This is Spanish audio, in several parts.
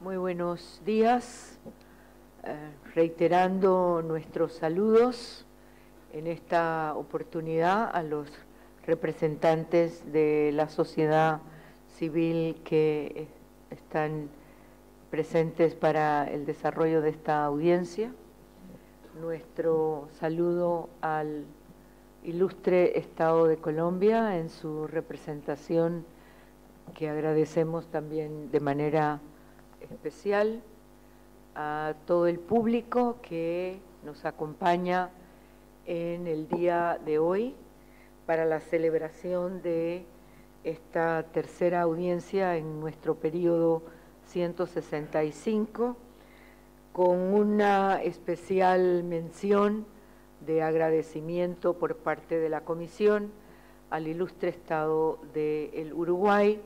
Muy buenos días, eh, reiterando nuestros saludos en esta oportunidad a los representantes de la sociedad civil que están presentes para el desarrollo de esta audiencia. Nuestro saludo al ilustre Estado de Colombia en su representación que agradecemos también de manera especial a todo el público que nos acompaña en el día de hoy para la celebración de esta tercera audiencia en nuestro periodo 165 con una especial mención de agradecimiento por parte de la Comisión al ilustre Estado del Uruguay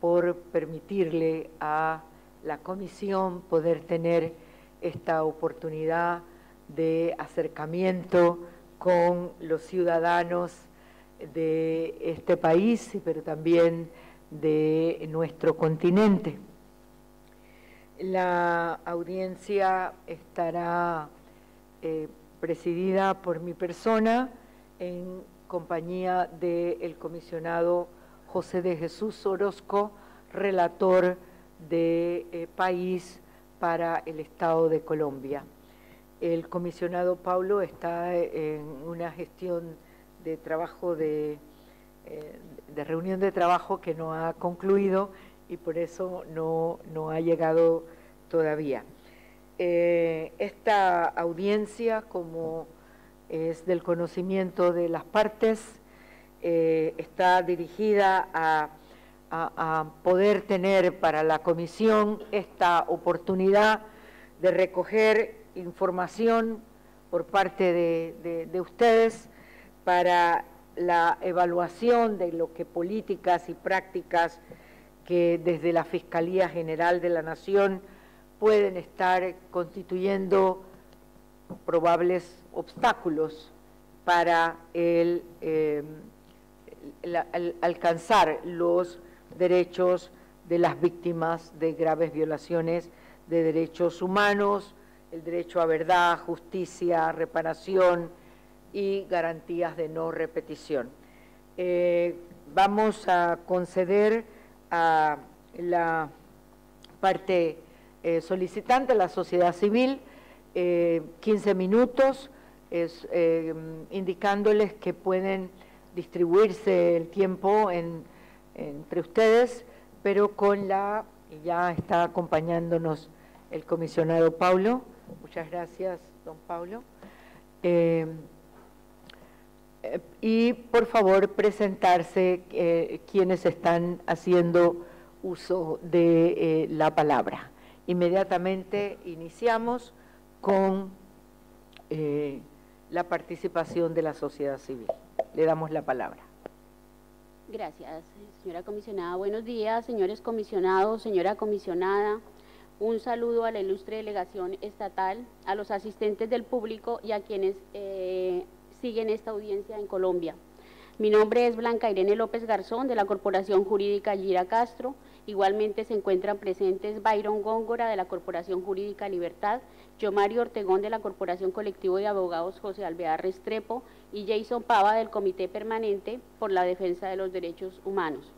por permitirle a la Comisión poder tener esta oportunidad de acercamiento con los ciudadanos de este país, pero también de nuestro continente. La audiencia estará eh, presidida por mi persona en compañía del comisionado José de Jesús Orozco, relator de eh, país para el Estado de Colombia. El comisionado Pablo está en una gestión de trabajo de, eh, de reunión de trabajo que no ha concluido y por eso no, no ha llegado todavía. Eh, esta audiencia, como es del conocimiento de las partes, está dirigida a a, poder tener para la comisión esta oportunidad de recoger información por parte de, ustedes para la evaluación de lo que políticas y prácticas que desde la Fiscalía General de la Nación pueden estar constituyendo probables obstáculos para el, eh, alcanzar los derechos de las víctimas de graves violaciones de derechos humanos, el derecho a verdad, justicia, reparación y garantías de no repetición. Eh, vamos a conceder a la parte eh, solicitante, la sociedad civil, 15 eh, minutos, indicándoles que pueden distribuirse el tiempo en entre ustedes, pero con la, ya está acompañándonos el comisionado Paulo. Muchas gracias, don Paulo. Eh, eh, y por favor presentarse eh, quienes están haciendo uso de la palabra. Inmediatamente iniciamos con la participación de la sociedad civil. Le damos la palabra. Gracias, señora comisionada. Buenos días, señores comisionados, señora comisionada. Un saludo a la ilustre delegación estatal, a los asistentes del público y a quienes eh, siguen esta audiencia en Colombia. Mi nombre es Blanca Irene López Garzón, de la Corporación Jurídica Gira Castro. Igualmente se encuentran presentes Byron Góngora, de la Corporación Jurídica Libertad, yo Mario Ortegón, de la Corporación Colectivo de Abogados José Alvear Restrepo, y Jason Pava del Comité Permanente por la Defensa de los Derechos Humanos.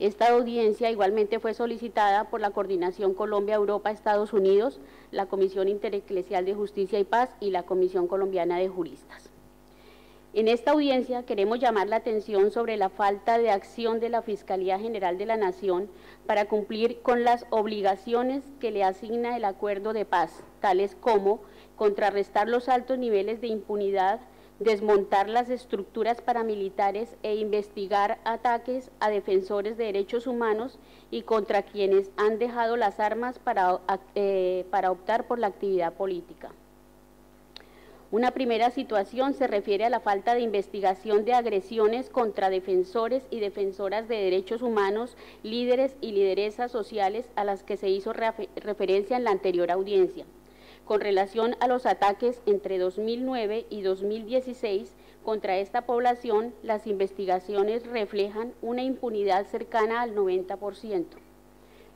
Esta audiencia igualmente fue solicitada por la Coordinación Colombia-Europa-Estados Unidos, la Comisión Intereclesial de Justicia y Paz y la Comisión Colombiana de Juristas. En esta audiencia queremos llamar la atención sobre la falta de acción de la Fiscalía General de la Nación para cumplir con las obligaciones que le asigna el acuerdo de paz, tales como contrarrestar los altos niveles de impunidad, desmontar las estructuras paramilitares e investigar ataques a defensores de derechos humanos y contra quienes han dejado las armas para, eh, para optar por la actividad política. Una primera situación se refiere a la falta de investigación de agresiones contra defensores y defensoras de derechos humanos, líderes y lideresas sociales a las que se hizo referencia en la anterior audiencia. Con relación a los ataques entre 2009 y 2016 contra esta población, las investigaciones reflejan una impunidad cercana al 90%.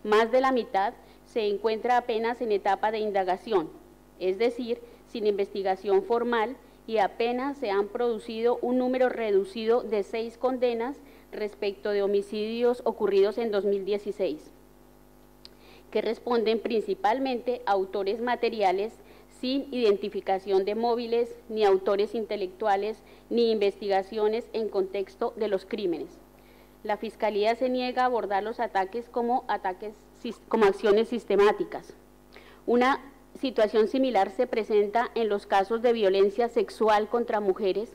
más de la mitad se encuentra apenas en etapa de indagación, es decir, sin investigación formal y apenas se han producido un número reducido de seis condenas respecto de homicidios ocurridos en 2016, que responden principalmente a autores materiales sin identificación de móviles, ni autores intelectuales, ni investigaciones en contexto de los crímenes. La Fiscalía se niega a abordar los ataques como, ataques, como acciones sistemáticas. Una situación similar se presenta en los casos de violencia sexual contra mujeres,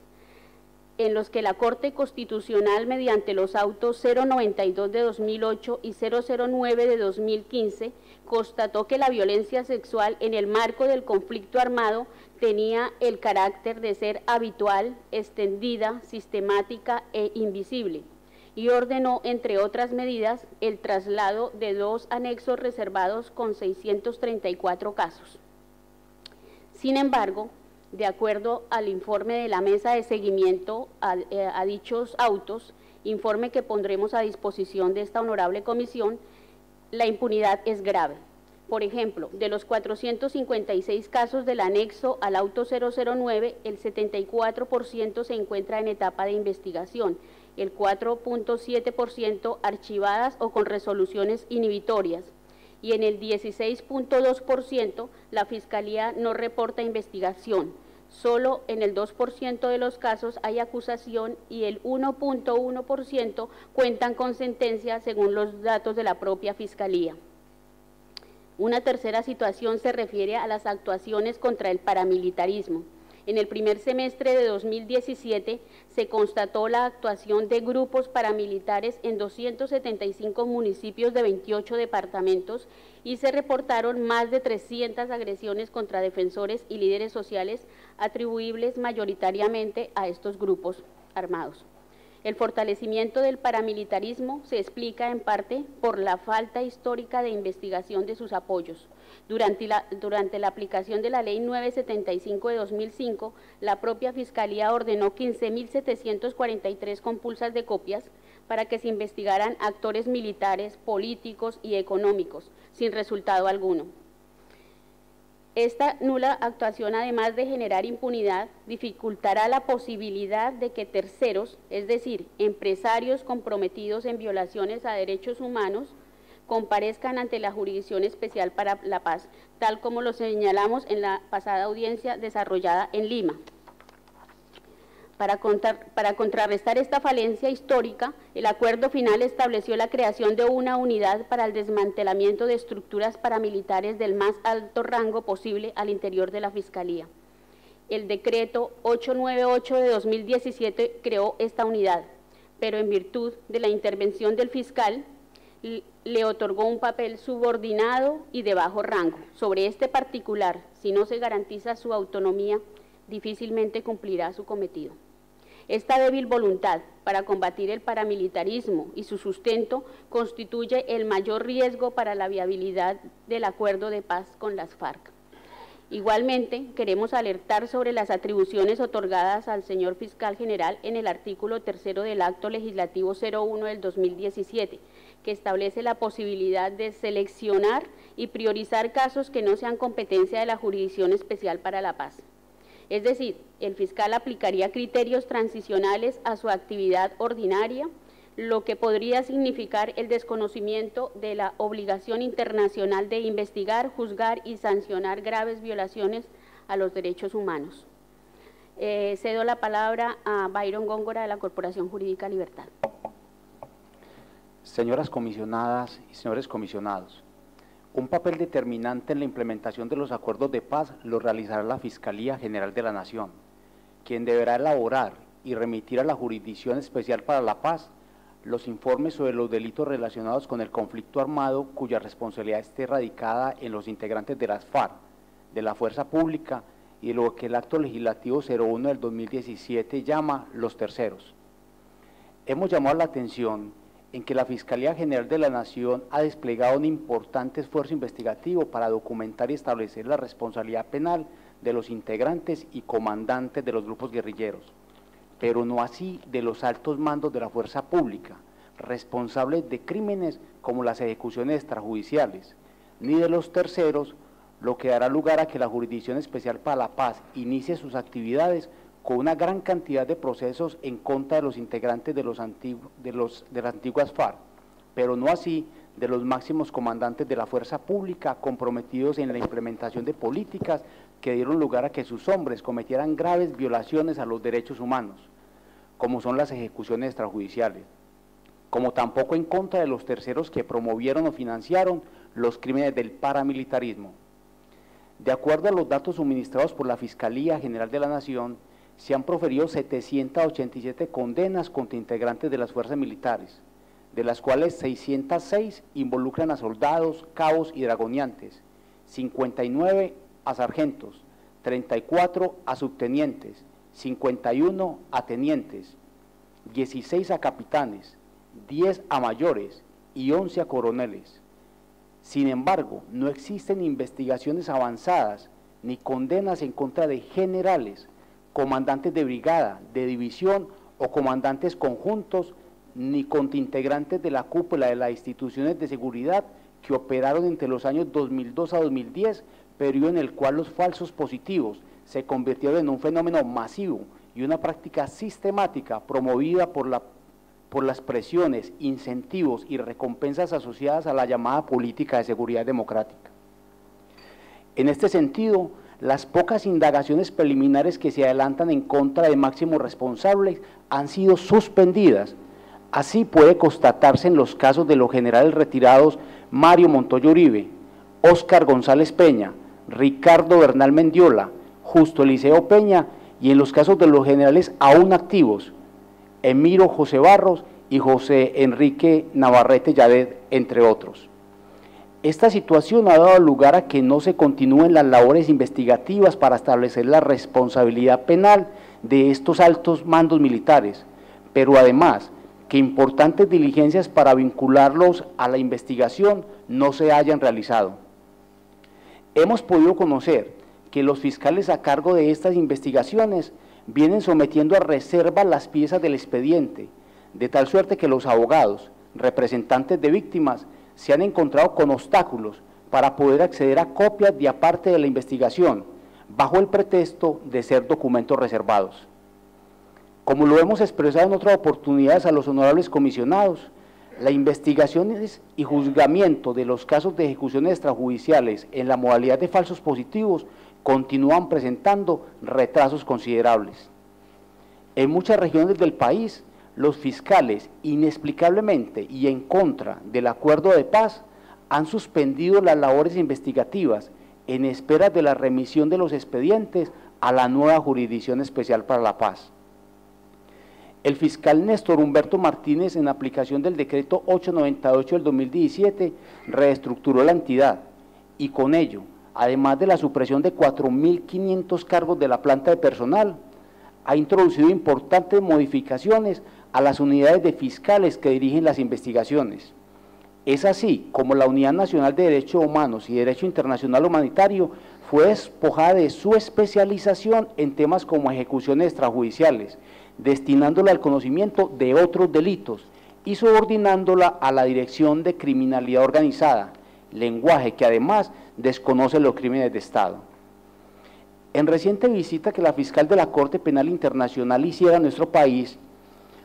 en los que la Corte Constitucional, mediante los autos 092 de 2008 y 009 de 2015, constató que la violencia sexual en el marco del conflicto armado tenía el carácter de ser habitual, extendida, sistemática e invisible y ordenó, entre otras medidas, el traslado de dos anexos reservados con 634 casos. Sin embargo, de acuerdo al informe de la mesa de seguimiento a, eh, a, dichos autos, informe que pondremos a disposición de esta honorable comisión, la impunidad es grave. Por ejemplo, de los 456 casos del anexo al auto 009, el 74% se encuentra en etapa de investigación el 4.7% archivadas o con resoluciones inhibitorias y en el 16.2% la Fiscalía no reporta investigación. Solo en el 2% de los casos hay acusación y el 1.1% cuentan con sentencia según los datos de la propia Fiscalía. Una tercera situación se refiere a las actuaciones contra el paramilitarismo. En el primer semestre de 2017 se constató la actuación de grupos paramilitares en 275 municipios de 28 departamentos y se reportaron más de 300 agresiones contra defensores y líderes sociales atribuibles mayoritariamente a estos grupos armados. El fortalecimiento del paramilitarismo se explica en parte por la falta histórica de investigación de sus apoyos, durante la, aplicación de la Ley 975 de 2005, la propia Fiscalía ordenó 15.743 compulsas de copias para que se investigaran actores militares, políticos y económicos, sin resultado alguno. Esta nula actuación, además de generar impunidad, dificultará la posibilidad de que terceros, es decir, empresarios comprometidos en violaciones a derechos humanos, comparezcan ante la Jurisdicción Especial para la Paz, tal como lo señalamos en la pasada audiencia desarrollada en Lima. Para, para, contrarrestar esta falencia histórica, el acuerdo final estableció la creación de una unidad para el desmantelamiento de estructuras paramilitares del más alto rango posible al interior de la Fiscalía. El decreto 898 de 2017 creó esta unidad, pero en virtud de la intervención del fiscal, le otorgó un papel subordinado y de bajo rango. Sobre este particular, si no se garantiza su autonomía, difícilmente cumplirá su cometido. Esta débil voluntad para combatir el paramilitarismo y su sustento constituye el mayor riesgo para la viabilidad del acuerdo de paz con las FARC. Igualmente, queremos alertar sobre las atribuciones otorgadas al señor fiscal general en el artículo tercero del Acto Legislativo 01 del 2017, que establece la posibilidad de seleccionar y priorizar casos que no sean competencia de la Jurisdicción Especial para la Paz. Es decir, el fiscal aplicaría criterios transicionales a su actividad ordinaria, lo que podría significar el desconocimiento de la obligación internacional de investigar, juzgar y sancionar graves violaciones a los derechos humanos. Eh, cedo la palabra a Byron Góngora de la Corporación Jurídica Libertad. Señoras comisionadas y señores comisionados, un papel determinante en la implementación de los acuerdos de paz lo realizará la Fiscalía General de la Nación, quien deberá elaborar y remitir a la Jurisdicción Especial para la Paz los informes sobre los delitos relacionados con el conflicto armado cuya responsabilidad esté radicada en los integrantes de las FARC, de la Fuerza Pública y de lo que el Acto Legislativo 01 del 2017 llama los terceros. Hemos llamado la atención en que la Fiscalía General de la Nación ha desplegado un importante esfuerzo investigativo para documentar y establecer la responsabilidad penal de los integrantes y comandantes de los grupos guerrilleros, pero no así de los altos mandos de la fuerza pública, responsables de crímenes como las ejecuciones extrajudiciales, ni de los terceros, lo que dará lugar a que la Jurisdicción Especial para la Paz inicie sus actividades con una gran cantidad de procesos en contra de los integrantes de, los de, los, de las antiguas FARC, pero no así de los máximos comandantes de la fuerza pública comprometidos en la implementación de políticas que dieron lugar a que sus hombres cometieran graves violaciones a los derechos humanos, como son las ejecuciones extrajudiciales, como tampoco en contra de los terceros que promovieron o financiaron los crímenes del paramilitarismo. De acuerdo a los datos suministrados por la Fiscalía General de la Nación, se han proferido 787 condenas contra integrantes de las fuerzas militares, de las cuales 606 involucran a soldados, cabos y dragoniantes, 59 a sargentos, 34 a subtenientes, 51 a tenientes, 16 a capitanes, 10 a mayores y 11 a coroneles. Sin embargo, no existen investigaciones avanzadas ni condenas en contra de generales, comandantes de brigada, de división o comandantes conjuntos, ni contra integrantes de la cúpula de las instituciones de seguridad que operaron entre los años 2002 a 2010, periodo en el cual los falsos positivos se convirtieron en un fenómeno masivo y una práctica sistemática promovida por, la, por las presiones, incentivos y recompensas asociadas a la llamada política de seguridad democrática. En este sentido, las pocas indagaciones preliminares que se adelantan en contra de máximos responsables han sido suspendidas. Así puede constatarse en los casos de los generales retirados Mario Montoyo Uribe, Óscar González Peña, Ricardo Bernal Mendiola, Justo Eliseo Peña y en los casos de los generales aún activos, Emiro José Barros y José Enrique Navarrete Yadet, entre otros. Esta situación ha dado lugar a que no se continúen las labores investigativas para establecer la responsabilidad penal de estos altos mandos militares, pero además que importantes diligencias para vincularlos a la investigación no se hayan realizado. Hemos podido conocer que los fiscales a cargo de estas investigaciones vienen sometiendo a reserva las piezas del expediente, de tal suerte que los abogados, representantes de víctimas, se han encontrado con obstáculos para poder acceder a copias de aparte de la investigación, bajo el pretexto de ser documentos reservados. Como lo hemos expresado en otras oportunidades a los honorables comisionados, la investigación y juzgamiento de los casos de ejecuciones extrajudiciales en la modalidad de falsos positivos continúan presentando retrasos considerables. En muchas regiones del país, los fiscales, inexplicablemente y en contra del acuerdo de paz, han suspendido las labores investigativas en espera de la remisión de los expedientes a la nueva Jurisdicción Especial para la Paz. El fiscal Néstor Humberto Martínez, en aplicación del decreto 898 del 2017, reestructuró la entidad y con ello, además de la supresión de 4.500 cargos de la planta de personal, ha introducido importantes modificaciones a las unidades de fiscales que dirigen las investigaciones. Es así como la Unidad Nacional de Derechos Humanos y Derecho Internacional Humanitario fue despojada de su especialización en temas como ejecuciones extrajudiciales, destinándola al conocimiento de otros delitos y subordinándola a la Dirección de Criminalidad Organizada, lenguaje que además desconoce los crímenes de Estado. En reciente visita que la fiscal de la Corte Penal Internacional hiciera a nuestro país,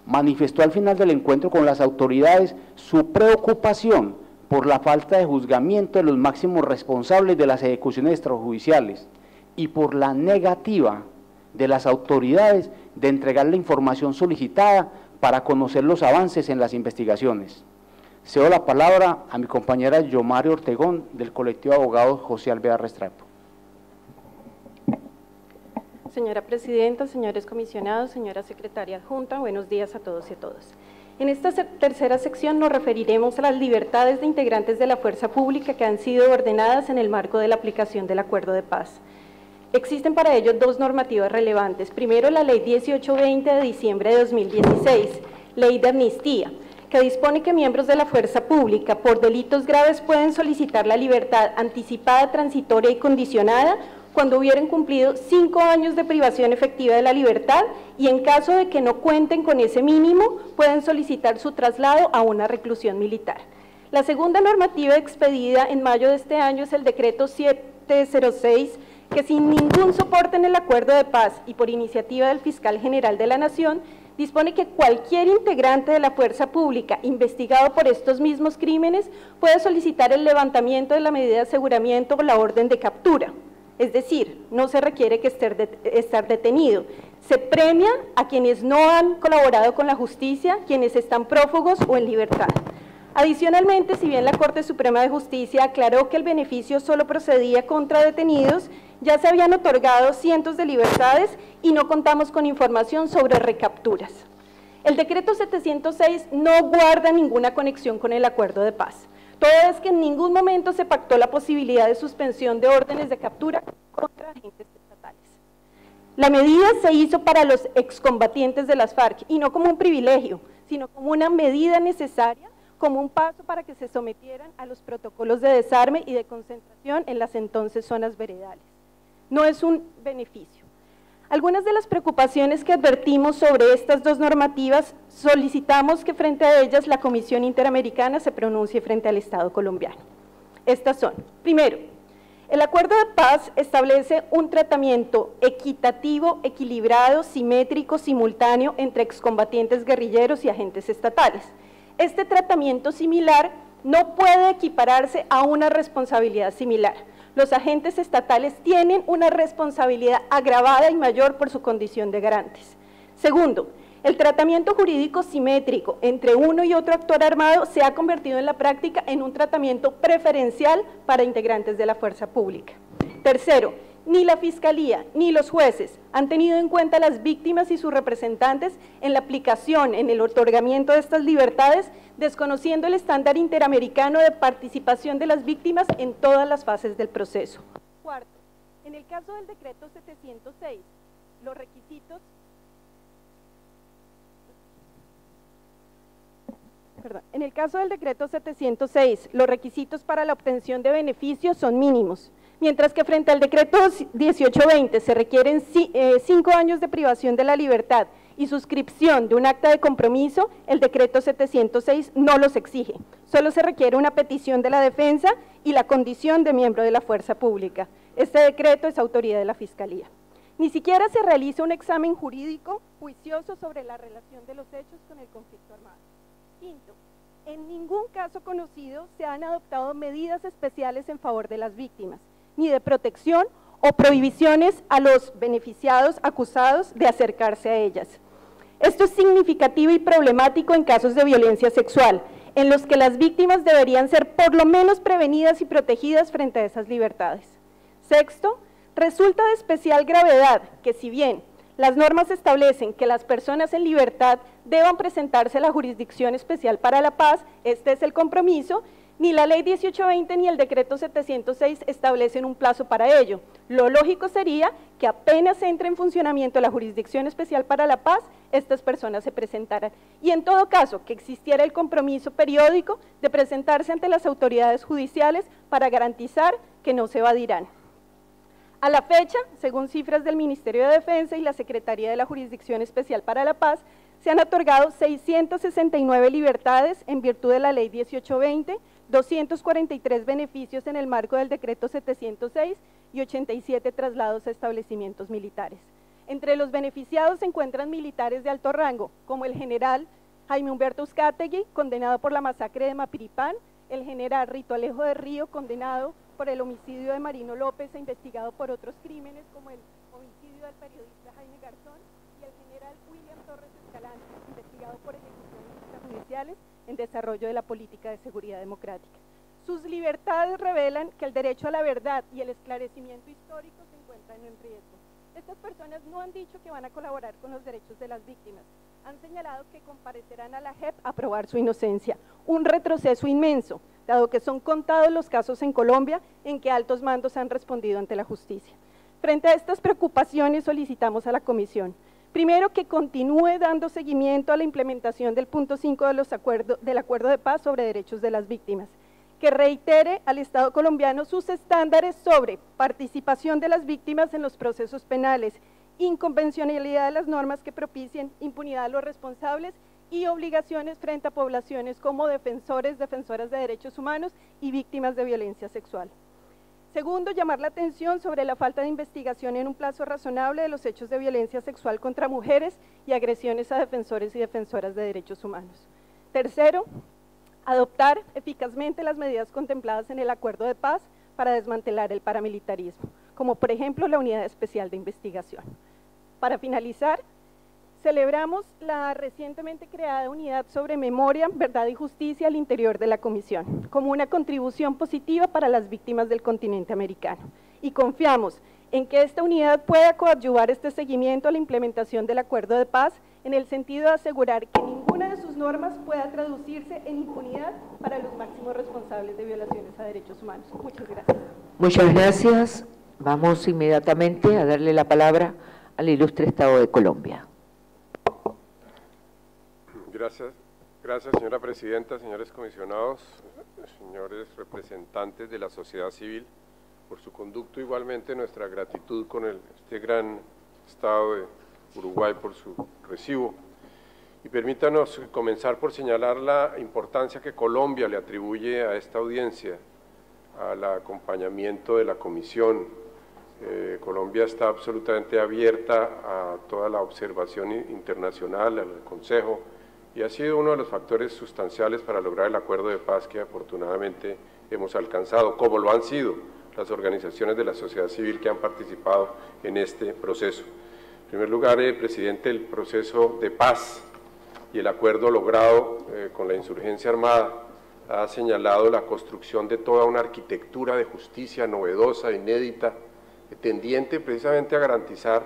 manifestó al final del encuentro con las autoridades su preocupación por la falta de juzgamiento de los máximos responsables de las ejecuciones extrajudiciales y por la negativa de las autoridades de entregar la información solicitada para conocer los avances en las investigaciones. Cedo la palabra a mi compañera Yomari Ortegón del colectivo de abogados José Alvear Restrepo. Señora Presidenta, señores comisionados, señora Secretaria Junta, buenos días a todos y a todas. En esta tercera sección nos referiremos a las libertades de integrantes de la fuerza pública que han sido ordenadas en el marco de la aplicación del Acuerdo de Paz. Existen para ello dos normativas relevantes. Primero, la Ley 1820 de diciembre de 2016, Ley de Amnistía, que dispone que miembros de la fuerza pública por delitos graves pueden solicitar la libertad anticipada, transitoria y condicionada cuando hubieran cumplido cinco años de privación efectiva de la libertad y en caso de que no cuenten con ese mínimo, pueden solicitar su traslado a una reclusión militar. La segunda normativa expedida en mayo de este año es el decreto 706, que sin ningún soporte en el acuerdo de paz y por iniciativa del fiscal general de la Nación, dispone que cualquier integrante de la fuerza pública investigado por estos mismos crímenes puede solicitar el levantamiento de la medida de aseguramiento o la orden de captura. Es decir, no se requiere que estar detenido. Se premia a quienes no han colaborado con la justicia, quienes están prófugos o en libertad. Adicionalmente, si bien la Corte Suprema de Justicia aclaró que el beneficio solo procedía contra detenidos, ya se habían otorgado cientos de libertades y no contamos con información sobre recapturas. El decreto 706 no guarda ninguna conexión con el acuerdo de paz. Todo es que en ningún momento se pactó la posibilidad de suspensión de órdenes de captura contra agentes estatales. La medida se hizo para los excombatientes de las FARC y no como un privilegio, sino como una medida necesaria, como un paso para que se sometieran a los protocolos de desarme y de concentración en las entonces zonas veredales. No es un beneficio. Algunas de las preocupaciones que advertimos sobre estas dos normativas, solicitamos que frente a ellas la Comisión Interamericana se pronuncie frente al Estado colombiano. Estas son, primero, el acuerdo de paz establece un tratamiento equitativo, equilibrado, simétrico, simultáneo entre excombatientes guerrilleros y agentes estatales. Este tratamiento similar no puede equipararse a una responsabilidad similar los agentes estatales tienen una responsabilidad agravada y mayor por su condición de garantes. Segundo, el tratamiento jurídico simétrico entre uno y otro actor armado se ha convertido en la práctica en un tratamiento preferencial para integrantes de la fuerza pública. Tercero, ni la Fiscalía ni los jueces han tenido en cuenta las víctimas y sus representantes en la aplicación, en el otorgamiento de estas libertades, desconociendo el estándar interamericano de participación de las víctimas en todas las fases del proceso. Cuarto, en el caso del decreto 706, los requisitos. En el caso del decreto 706, los requisitos para la obtención de beneficios son mínimos mientras que frente al decreto 1820 se requieren eh, cinco años de privación de la libertad y suscripción de un acta de compromiso, el decreto 706 no los exige. Solo se requiere una petición de la defensa y la condición de miembro de la fuerza pública. Este decreto es autoridad de la Fiscalía. Ni siquiera se realiza un examen jurídico juicioso sobre la relación de los hechos con el conflicto armado. Quinto, en ningún caso conocido se han adoptado medidas especiales en favor de las víctimas ni de protección o prohibiciones a los beneficiados acusados de acercarse a ellas. Esto es significativo y problemático en casos de violencia sexual, en los que las víctimas deberían ser por lo menos prevenidas y protegidas frente a esas libertades. Sexto, resulta de especial gravedad que si bien las normas establecen que las personas en libertad deban presentarse a la Jurisdicción Especial para la Paz, este es el compromiso, ni la ley 1820 ni el decreto 706 establecen un plazo para ello. Lo lógico sería que apenas entre en funcionamiento la Jurisdicción Especial para la Paz, estas personas se presentaran. Y en todo caso, que existiera el compromiso periódico de presentarse ante las autoridades judiciales para garantizar que no se evadirán. A la fecha, según cifras del Ministerio de Defensa y la Secretaría de la Jurisdicción Especial para la Paz, se han otorgado 669 libertades en virtud de la Ley 1820, 243 beneficios en el marco del decreto 706 y 87 traslados a establecimientos militares. Entre los beneficiados se encuentran militares de alto rango, como el general Jaime Humberto Uzcategui, condenado por la masacre de Mapiripán, el general Rito Alejo de Río, condenado por el homicidio de Marino López e investigado por otros crímenes, como el homicidio del periodista Jaime Garzón, y el general William Torres Escalante, investigado por ejecuciones extrajudiciales en desarrollo de la política de seguridad democrática. Sus libertades revelan que el derecho a la verdad y el esclarecimiento histórico se encuentran en riesgo. Estas personas no han dicho que van a colaborar con los derechos de las víctimas. Han señalado que comparecerán a la JEP a probar su inocencia. Un retroceso inmenso, dado que son contados los casos en Colombia en que altos mandos han respondido ante la justicia. Frente a estas preocupaciones solicitamos a la Comisión Primero, que continúe dando seguimiento a la implementación del punto 5 de del Acuerdo de Paz sobre Derechos de las Víctimas. que reitere al Estado colombiano sus estándares sobre participación de las víctimas en los procesos penales, inconvencionalidad de las normas que propicien impunidad a los responsables y obligaciones frente a poblaciones como defensores, defensoras de derechos humanos y víctimas de violencia sexual. Segundo, llamar la atención sobre la falta de investigación en un plazo razonable de los hechos de violencia sexual contra mujeres y agresiones a defensores y defensoras de derechos humanos. Tercero, adoptar eficazmente las medidas contempladas en el acuerdo de paz para desmantelar el paramilitarismo, como por ejemplo la Unidad Especial de Investigación. Para finalizar, celebramos la recientemente creada Unidad sobre Memoria, Verdad y Justicia al interior de la Comisión, como una contribución positiva para las víctimas del continente americano. Y confiamos en que esta unidad pueda coadyuvar este seguimiento a la implementación del acuerdo de paz en el sentido de asegurar que ninguna de sus normas pueda traducirse en impunidad para los máximos responsables de violaciones a derechos humanos. Muchas gracias. Muchas gracias. Vamos inmediatamente a darle la palabra al ilustre Estado de Colombia. Gracias, gracias señora presidenta, señores comisionados, señores representantes de la sociedad civil, por su conducto igualmente nuestra gratitud con el, este gran Estado de Uruguay por su recibo. Y permítanos comenzar por señalar la importancia que Colombia le atribuye a esta audiencia, al acompañamiento de la Comisión. Eh, Colombia está absolutamente abierta a toda la observación internacional, al Consejo, y ha sido uno de los factores sustanciales para lograr el acuerdo de paz que afortunadamente hemos alcanzado, como lo han sido las organizaciones de la sociedad civil que han participado en este proceso. En primer lugar, el presidente, el proceso de paz y el acuerdo logrado eh, con la insurgencia armada ha señalado la construcción de toda una arquitectura de justicia novedosa, inédita, tendiente precisamente a garantizar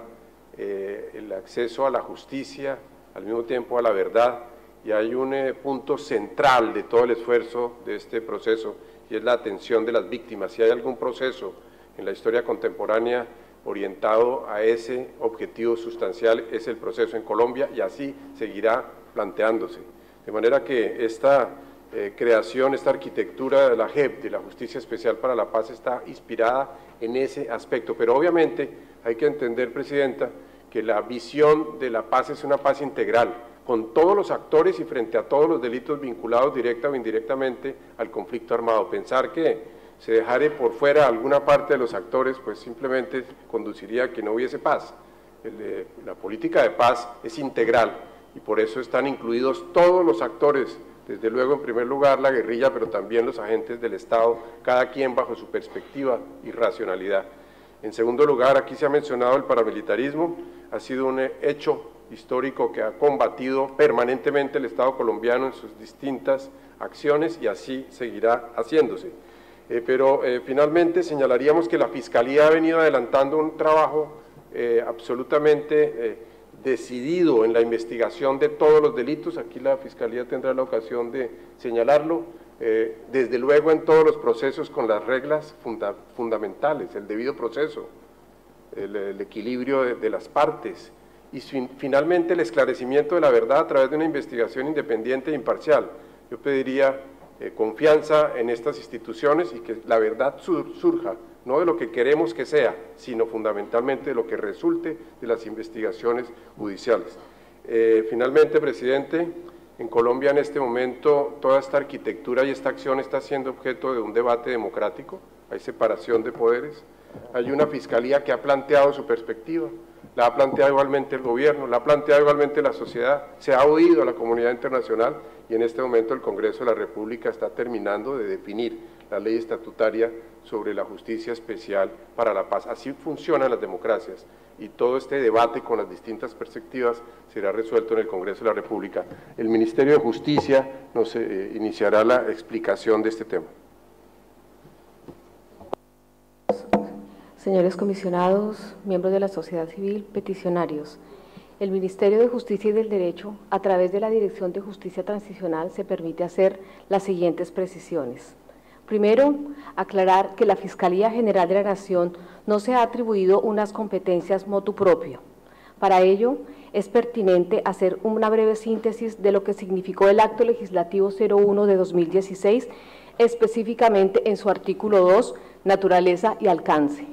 eh, el acceso a la justicia, al mismo tiempo a la verdad y hay un eh, punto central de todo el esfuerzo de este proceso y es la atención de las víctimas. Si hay algún proceso en la historia contemporánea orientado a ese objetivo sustancial es el proceso en Colombia y así seguirá planteándose. De manera que esta eh, creación, esta arquitectura de la JEP, de la Justicia Especial para la Paz, está inspirada en ese aspecto. Pero obviamente hay que entender, Presidenta, que la visión de la paz es una paz integral con todos los actores y frente a todos los delitos vinculados directa o indirectamente al conflicto armado. Pensar que se dejare por fuera alguna parte de los actores, pues simplemente conduciría a que no hubiese paz. la política de paz es integral y por eso están incluidos todos los actores, desde luego en primer lugar la guerrilla, pero también los agentes del Estado, cada quien bajo su perspectiva y racionalidad. En segundo lugar, aquí se ha mencionado el paramilitarismo, ha sido un hecho histórico que ha combatido permanentemente el Estado colombiano en sus distintas acciones y así seguirá haciéndose. Eh, pero eh, finalmente señalaríamos que la Fiscalía ha venido adelantando un trabajo eh, absolutamente decidido en la investigación de todos los delitos. Aquí la Fiscalía tendrá la ocasión de señalarlo. desde luego en todos los procesos con las reglas fundamentales, el debido proceso, el, equilibrio de las partes, y finalmente el esclarecimiento de la verdad a través de una investigación independiente e imparcial. Yo pediría eh, confianza en estas instituciones y que la verdad surja, no de lo que queremos que sea, sino fundamentalmente de lo que resulte de las investigaciones judiciales. Eh, finalmente, presidente, en Colombia en este momento toda esta arquitectura y esta acción está siendo objeto de un debate democrático, hay separación de poderes, hay una fiscalía que ha planteado su perspectiva, la ha planteado igualmente el gobierno, la ha planteado igualmente la sociedad, se ha oído a la comunidad internacional y en este momento el Congreso de la República está terminando de definir la ley estatutaria sobre la justicia especial para la paz. Así funcionan las democracias y todo este debate con las distintas perspectivas será resuelto en el Congreso de la República. El Ministerio de Justicia nos eh, iniciará la explicación de este tema. Señores comisionados, miembros de la sociedad civil, peticionarios, el Ministerio de Justicia y del Derecho, a través de la Dirección de Justicia Transicional, se permite hacer las siguientes precisiones. Primero, aclarar que la Fiscalía General de la Nación no se ha atribuido unas competencias motu propio. Para ello, es pertinente hacer una breve síntesis de lo que significó el Acto Legislativo 01 de 2016 específicamente en su artículo 2, naturaleza y alcance.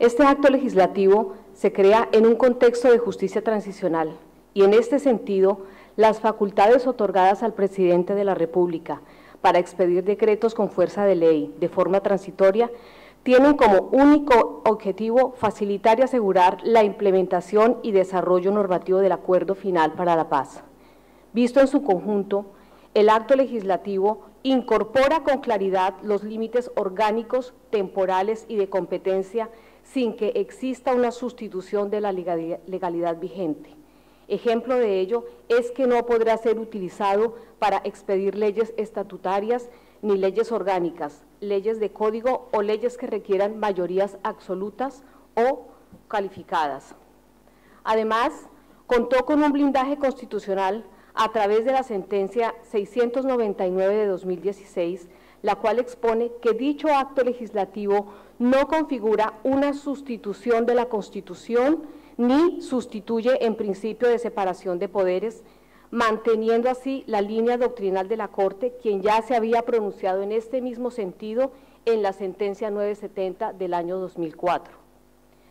Este acto legislativo se crea en un contexto de justicia transicional y en este sentido las facultades otorgadas al presidente de la República para expedir decretos con fuerza de ley de forma transitoria tienen como único objetivo facilitar y asegurar la implementación y desarrollo normativo del acuerdo final para la paz. Visto en su conjunto, el acto legislativo incorpora con claridad los límites orgánicos, temporales y de competencia sin que exista una sustitución de la legalidad vigente. Ejemplo de ello es que no podrá ser utilizado para expedir leyes estatutarias ni leyes orgánicas, leyes de código o leyes que requieran mayorías absolutas o calificadas. Además, contó con un blindaje constitucional a través de la sentencia 699 de 2016, la cual expone que dicho acto legislativo no configura una sustitución de la Constitución ni sustituye en principio de separación de poderes, manteniendo así la línea doctrinal de la Corte, quien ya se había pronunciado en este mismo sentido en la sentencia 970 del año 2004.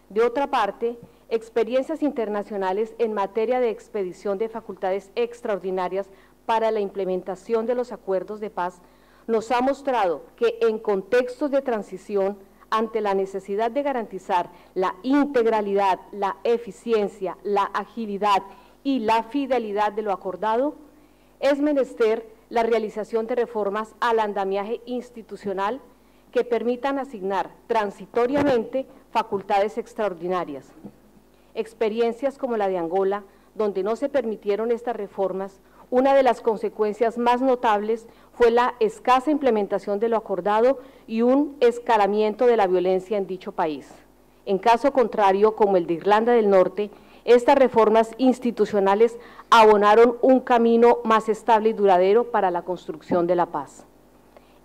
De otra parte, experiencias internacionales en materia de expedición de facultades extraordinarias para la implementación de los acuerdos de paz nos ha mostrado que en contextos de transición ante la necesidad de garantizar la integralidad, la eficiencia, la agilidad y la fidelidad de lo acordado, es menester la realización de reformas al andamiaje institucional que permitan asignar transitoriamente facultades extraordinarias. Experiencias como la de Angola, donde no se permitieron estas reformas, una de las consecuencias más notables fue la escasa implementación de lo acordado y un escalamiento de la violencia en dicho país. En caso contrario, como el de Irlanda del Norte, estas reformas institucionales abonaron un camino más estable y duradero para la construcción de la paz.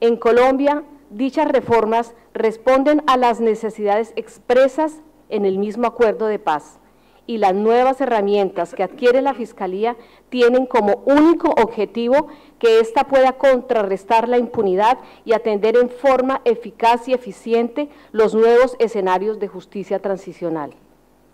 En Colombia, dichas reformas responden a las necesidades expresas en el mismo acuerdo de paz y las nuevas herramientas que adquiere la Fiscalía tienen como único objetivo que ésta pueda contrarrestar la impunidad y atender en forma eficaz y eficiente los nuevos escenarios de justicia transicional.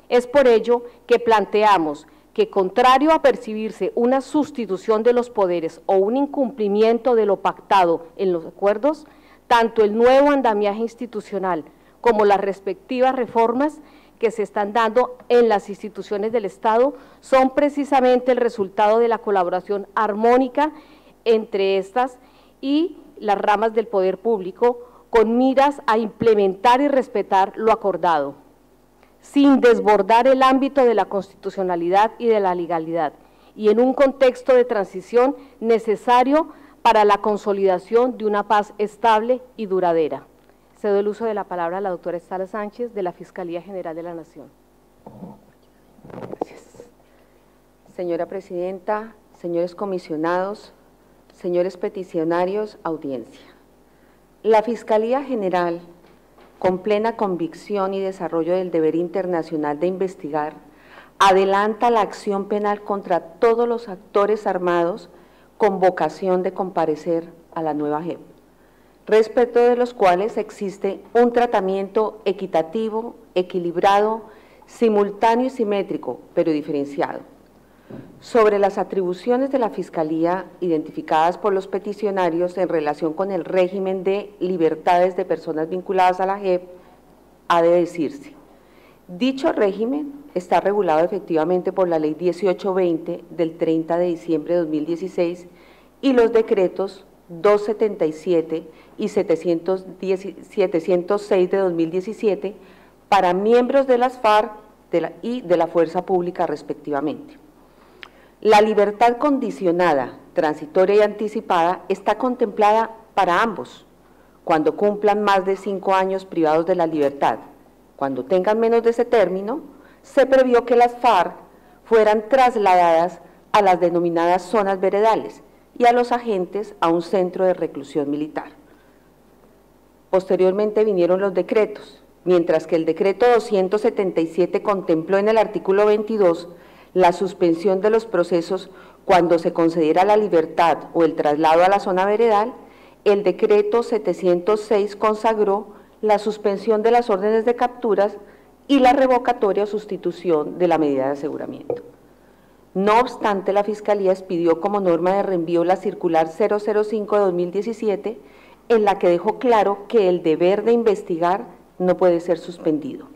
Es por ello que planteamos que contrario a percibirse una sustitución de los poderes o un incumplimiento de lo pactado en los acuerdos, tanto el nuevo andamiaje institucional como las respectivas reformas que se están dando en las instituciones del Estado son precisamente el resultado de la colaboración armónica entre estas y las ramas del poder público con miras a implementar y respetar lo acordado, sin desbordar el ámbito de la constitucionalidad y de la legalidad, y en un contexto de transición necesario para la consolidación de una paz estable y duradera. Cedo el uso de la palabra a la doctora Estala Sánchez de la Fiscalía General de la Nación. Gracias. Señora Presidenta, señores comisionados, señores peticionarios, audiencia. La Fiscalía General, con plena convicción y desarrollo del deber internacional de investigar, adelanta la acción penal contra todos los actores armados con vocación de comparecer a la nueva JEP respecto de los cuales existe un tratamiento equitativo, equilibrado, simultáneo y simétrico, pero diferenciado. Sobre las atribuciones de la Fiscalía identificadas por los peticionarios en relación con el régimen de libertades de personas vinculadas a la JEP, ha de decirse. Dicho régimen está regulado efectivamente por la Ley 1820 del 30 de diciembre de 2016 y los decretos 277 y 706 de 2017 para miembros de las FARC y de la Fuerza Pública respectivamente. La libertad condicionada, transitoria y anticipada está contemplada para ambos, cuando cumplan más de cinco años privados de la libertad. Cuando tengan menos de ese término, se previó que las FARC fueran trasladadas a las denominadas zonas veredales y a los agentes a un centro de reclusión militar. Posteriormente vinieron los decretos, mientras que el decreto 277 contempló en el artículo 22 la suspensión de los procesos cuando se concediera la libertad o el traslado a la zona veredal, el decreto 706 consagró la suspensión de las órdenes de capturas y la revocatoria o sustitución de la medida de aseguramiento. No obstante, la Fiscalía expidió como norma de reenvío la circular 005 de 2017, en la que dejó claro que el deber de investigar no puede ser suspendido.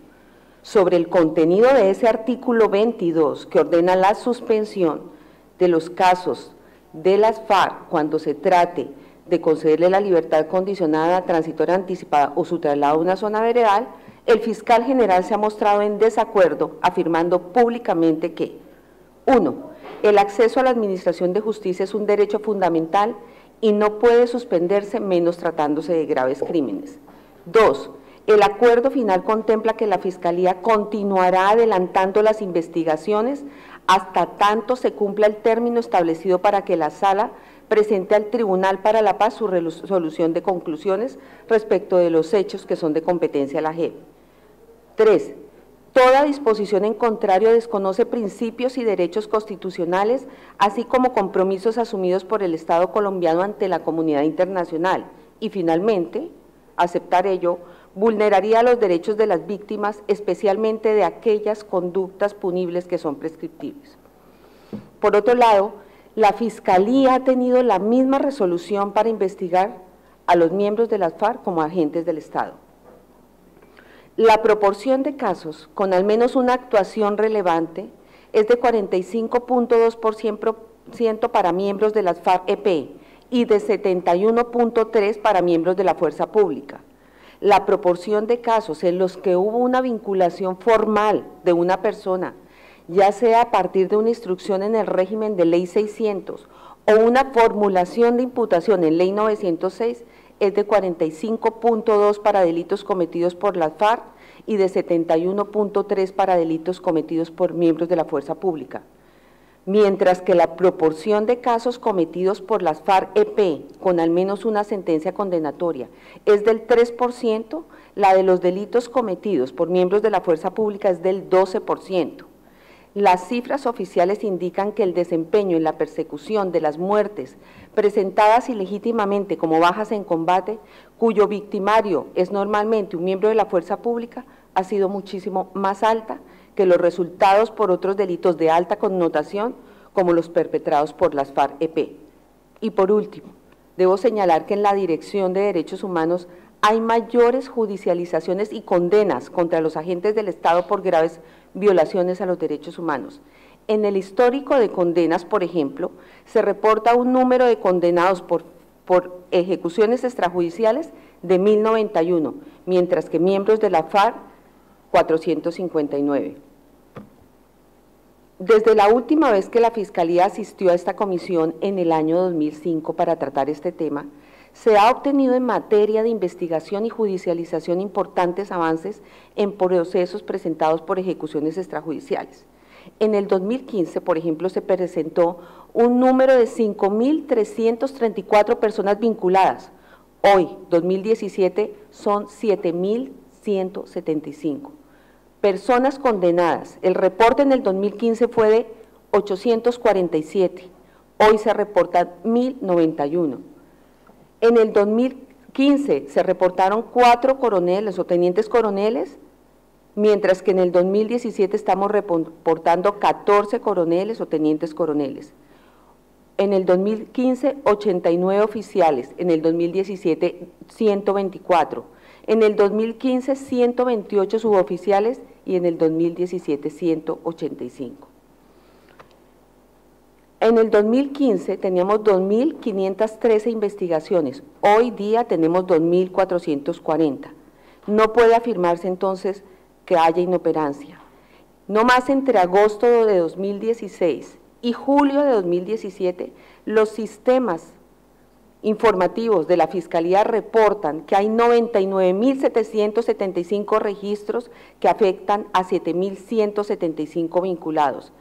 Sobre el contenido de ese artículo 22 que ordena la suspensión de los casos de las FARC cuando se trate de concederle la libertad condicionada, transitoria anticipada o su traslado a una zona veredal, el fiscal general se ha mostrado en desacuerdo, afirmando públicamente que, uno, el acceso a la administración de justicia es un derecho fundamental y no puede suspenderse menos tratándose de graves crímenes. Dos, el acuerdo final contempla que la Fiscalía continuará adelantando las investigaciones hasta tanto se cumpla el término establecido para que la sala presente al Tribunal para la Paz su resolución de conclusiones respecto de los hechos que son de competencia de la JEP. Tres, toda disposición en contrario desconoce principios y derechos constitucionales, así como compromisos asumidos por el Estado colombiano ante la comunidad internacional. Y finalmente, aceptar ello vulneraría los derechos de las víctimas, especialmente de aquellas conductas punibles que son prescriptibles. Por otro lado, la Fiscalía ha tenido la misma resolución para investigar a los miembros de las FARC como agentes del Estado. La proporción de casos con al menos una actuación relevante es de 45.2% para miembros de las FARC-EP y de 71.3% para miembros de la Fuerza Pública. La proporción de casos en los que hubo una vinculación formal de una persona ya sea a partir de una instrucción en el régimen de Ley 600 o una formulación de imputación en Ley 906, es de 45.2 para delitos cometidos por las FARC y de 71.3 para delitos cometidos por miembros de la fuerza pública. Mientras que la proporción de casos cometidos por las FARC-EP con al menos una sentencia condenatoria es del 3%, la de los delitos cometidos por miembros de la fuerza pública es del 12%. Las cifras oficiales indican que el desempeño en la persecución de las muertes presentadas ilegítimamente como bajas en combate, cuyo victimario es normalmente un miembro de la fuerza pública, ha sido muchísimo más alta que los resultados por otros delitos de alta connotación, como los perpetrados por las FARC-EP. Y por último, debo señalar que en la Dirección de Derechos Humanos hay mayores judicializaciones y condenas contra los agentes del Estado por graves violaciones a los derechos humanos. En el histórico de condenas, por ejemplo, se reporta un número de condenados por, por ejecuciones extrajudiciales de 1091, mientras que miembros de la FARC 459. Desde la última vez que la Fiscalía asistió a esta comisión en el año 2005 para tratar este tema, se ha obtenido en materia de investigación y judicialización importantes avances en procesos presentados por ejecuciones extrajudiciales. En el 2015, por ejemplo, se presentó un número de 5.334 personas vinculadas. Hoy, 2017, son 7.175. Personas condenadas. El reporte en el 2015 fue de 847. Hoy se reportan 1.091 en el 2015 se reportaron cuatro coroneles o tenientes coroneles, mientras que en el 2017 estamos reportando 14 coroneles o tenientes coroneles. En el 2015, 89 oficiales, en el 2017, 124. En el 2015, 128 suboficiales y en el 2017, 185. En el 2015 teníamos 2.513 investigaciones, hoy día tenemos 2.440. No puede afirmarse entonces que haya inoperancia. No más entre agosto de 2016 y julio de 2017, los sistemas informativos de la Fiscalía reportan que hay 99.775 registros que afectan a 7.175 vinculados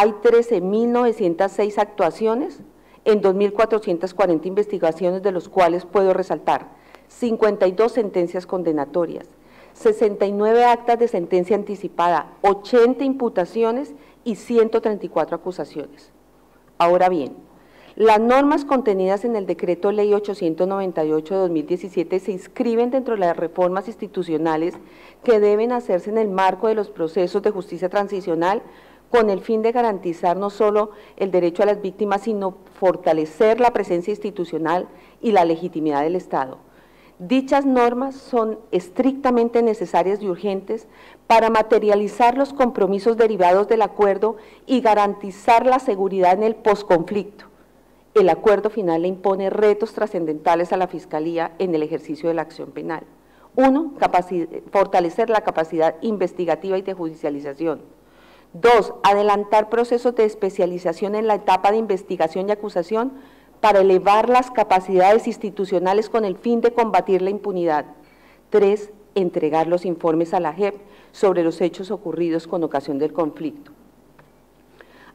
hay 13.906 actuaciones en 2.440 investigaciones, de los cuales puedo resaltar 52 sentencias condenatorias, 69 actas de sentencia anticipada, 80 imputaciones y 134 acusaciones. Ahora bien, Las normas contenidas en el Decreto Ley 898 de 2017 se inscriben dentro de las reformas institucionales que deben hacerse en el marco de los procesos de justicia transicional con el fin de garantizar no solo el derecho a las víctimas, sino fortalecer la presencia institucional y la legitimidad del Estado. Dichas normas son estrictamente necesarias y urgentes para materializar los compromisos derivados del acuerdo y garantizar la seguridad en el posconflicto. El acuerdo final le impone retos trascendentales a la Fiscalía en el ejercicio de la acción penal. Uno, fortalecer la capacidad investigativa y de judicialización. Dos, adelantar procesos de especialización en la etapa de investigación y acusación para elevar las capacidades institucionales con el fin de combatir la impunidad. Tres, entregar los informes a la JEP sobre los hechos ocurridos con ocasión del conflicto.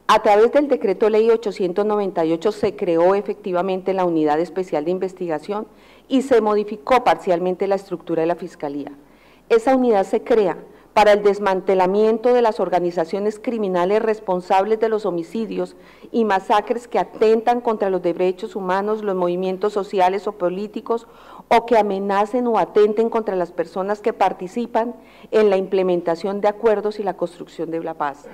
A través del decreto ley 898 se creó efectivamente la unidad especial de investigación y se modificó parcialmente la estructura de la Fiscalía. Esa unidad se crea para el desmantelamiento de las organizaciones criminales responsables de los homicidios y masacres que atentan contra los derechos humanos, los movimientos sociales o políticos o que amenacen o atenten contra las personas que participan en la implementación de acuerdos y la construcción de la paz.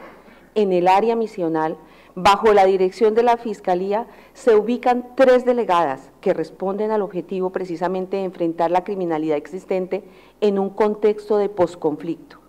En el área misional, bajo la dirección de la Fiscalía, se ubican tres delegadas que responden al objetivo precisamente de enfrentar la criminalidad existente en un contexto de posconflicto.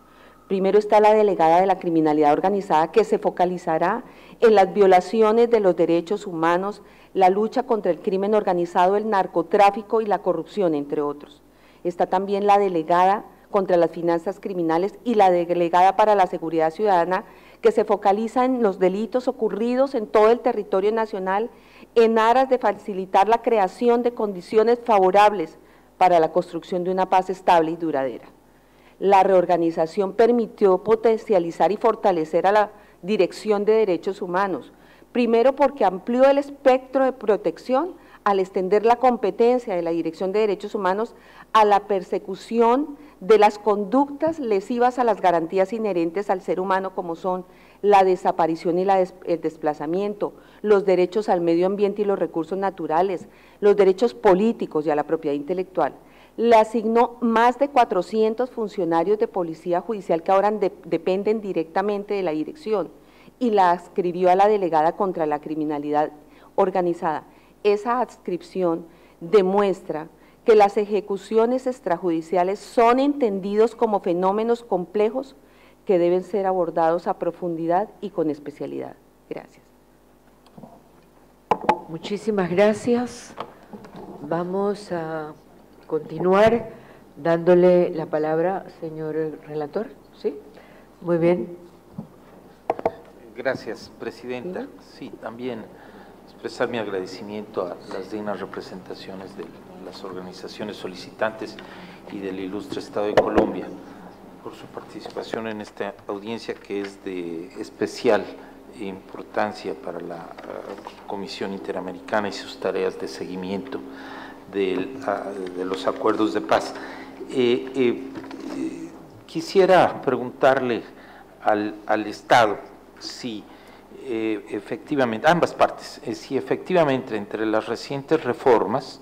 Primero está la delegada de la criminalidad organizada que se focalizará en las violaciones de los derechos humanos, la lucha contra el crimen organizado, el narcotráfico y la corrupción, entre otros. Está también la delegada contra las finanzas criminales y la delegada para la seguridad ciudadana que se focaliza en los delitos ocurridos en todo el territorio nacional en aras de facilitar la creación de condiciones favorables para la construcción de una paz estable y duradera la reorganización permitió potencializar y fortalecer a la Dirección de Derechos Humanos. Primero porque amplió el espectro de protección al extender la competencia de la Dirección de Derechos Humanos a la persecución de las conductas lesivas a las garantías inherentes al ser humano como son la desaparición y el desplazamiento, los derechos al medio ambiente y los recursos naturales, los derechos políticos y a la propiedad intelectual le asignó más de 400 funcionarios de policía judicial que ahora dependen directamente de la dirección y la adscribió a la delegada contra la criminalidad organizada. Esa adscripción demuestra que las ejecuciones extrajudiciales son entendidos como fenómenos complejos que deben ser abordados a profundidad y con especialidad. Gracias. Muchísimas gracias. Vamos a continuar dándole la palabra, señor relator. ¿Sí? Muy bien. Gracias, Presidenta. Sí, también expresar mi agradecimiento a las dignas representaciones de las organizaciones solicitantes y del ilustre Estado de Colombia por su participación en esta audiencia que es de especial importancia para la eh, Comisión Interamericana y sus tareas de seguimiento de, los acuerdos de paz. Eh, eh, quisiera preguntarle al, Estado si eh, efectivamente, ambas partes, si efectivamente entre las recientes reformas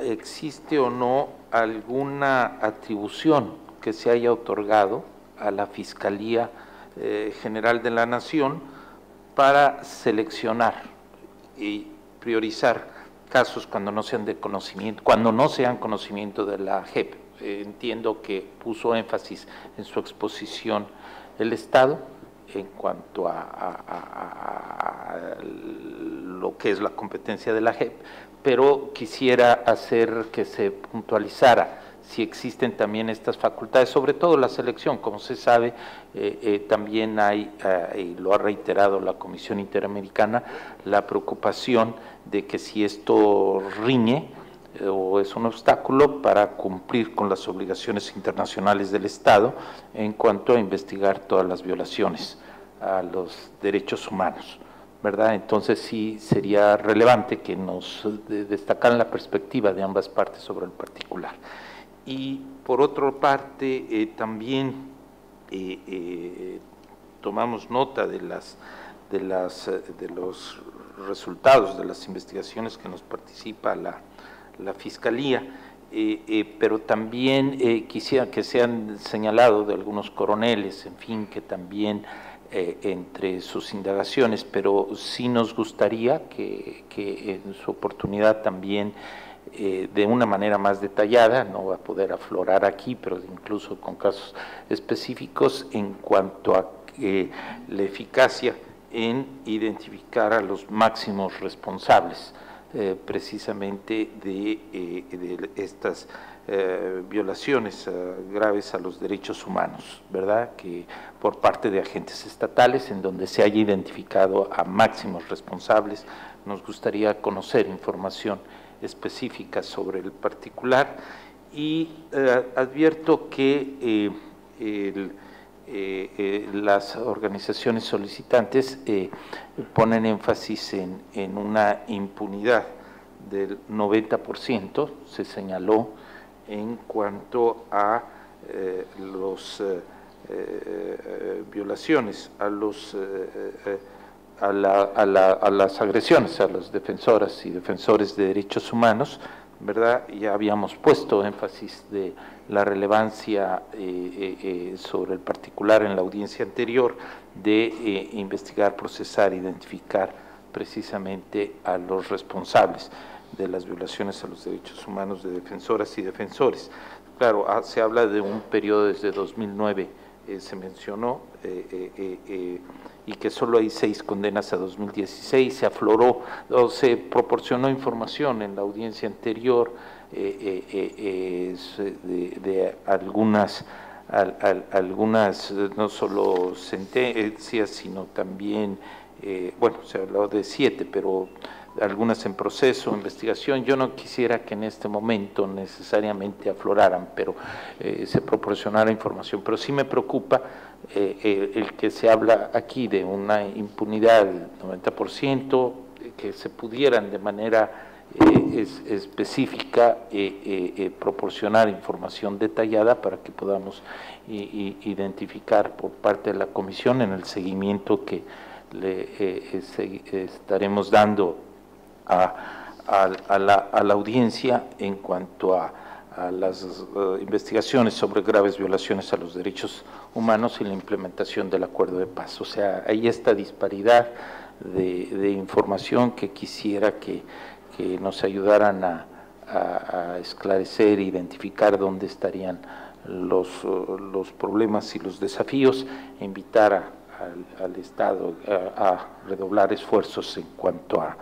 existe o no alguna atribución que se haya otorgado a la Fiscalía General de la Nación para seleccionar y priorizar casos cuando no sean de conocimiento, cuando no sean conocimiento de la JEP. Eh, entiendo que puso énfasis en su exposición el Estado en cuanto a, lo que es la competencia de la JEP, pero quisiera hacer que se puntualizara si existen también estas facultades, sobre todo la selección, como se sabe, eh, eh, también hay, y lo ha reiterado la Comisión Interamericana, la preocupación de que si esto riñe eh, o es un obstáculo para cumplir con las obligaciones internacionales del Estado en cuanto a investigar todas las violaciones a los derechos humanos. ¿verdad? Entonces sí sería relevante que nos destacaran la perspectiva de ambas partes sobre el particular. Y por otra parte, eh, también eh, tomamos nota de las de las de los resultados de las investigaciones que nos participa la, Fiscalía, pero también quisiera que sean señalado de algunos coroneles, en fin, que también entre sus indagaciones, pero sí nos gustaría que en su oportunidad también eh, de una manera más detallada, no va a poder aflorar aquí, pero incluso con casos específicos en cuanto a la eficacia en identificar a los máximos responsables eh, precisamente de, eh, estas violaciones graves a los derechos humanos, ¿verdad? Que por parte de agentes estatales, en donde se haya identificado a máximos responsables, nos gustaría conocer información específicas sobre el particular y eh, advierto que eh, eh, las organizaciones solicitantes ponen énfasis en, en, una impunidad del 90%, se señaló en cuanto a los violaciones a los a, las agresiones a las defensoras y defensores de derechos humanos, ¿verdad? Ya habíamos puesto énfasis de la relevancia eh, eh, eh, sobre el particular en la audiencia anterior de investigar, procesar, identificar precisamente a los responsables de las violaciones a los derechos humanos de defensoras y defensores. Claro, ah, se habla de un periodo desde 2009, se mencionó, y que solo hay seis condenas a 2016. Se afloró o se proporcionó información en la audiencia anterior eh, eh, eh, de, algunas, algunas no solo sentencias, sino también, bueno, se habló de siete, pero algunas en proceso, investigación. Yo no quisiera que en este momento necesariamente afloraran, pero se proporcionara información. Pero sí me preocupa eh, eh, el que se habla aquí de una impunidad del 90%, que se pudieran de manera eh, específica proporcionar información detallada para que podamos identificar por parte de la comisión en el seguimiento que le estaremos dando a, la, a audiencia en cuanto a a las eh, investigaciones sobre graves violaciones a los derechos humanos y la implementación del acuerdo de paz. O sea, hay esta disparidad de, información que quisiera que, nos ayudaran a, esclarecer e identificar dónde estarían los, los problemas y los desafíos e invitar al, Estado a, redoblar esfuerzos en cuanto a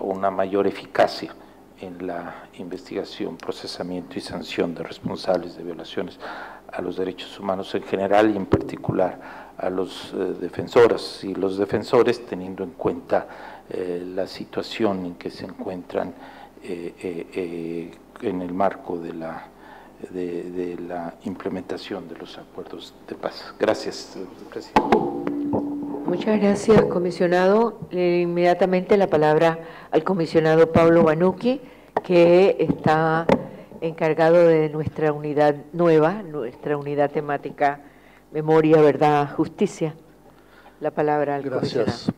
una mayor eficacia en la investigación, procesamiento y sanción de responsables de violaciones a los derechos humanos en general y en particular a los eh, defensoras y los defensores, teniendo en cuenta eh, la situación en que se encuentran eh, en el marco de la, de, la implementación de los acuerdos de paz. Gracias, presidente. Muchas gracias, comisionado. inmediatamente la palabra al comisionado Pablo Banucci que está encargado de nuestra unidad nueva, nuestra unidad temática Memoria, Verdad, Justicia. La palabra al Gracias,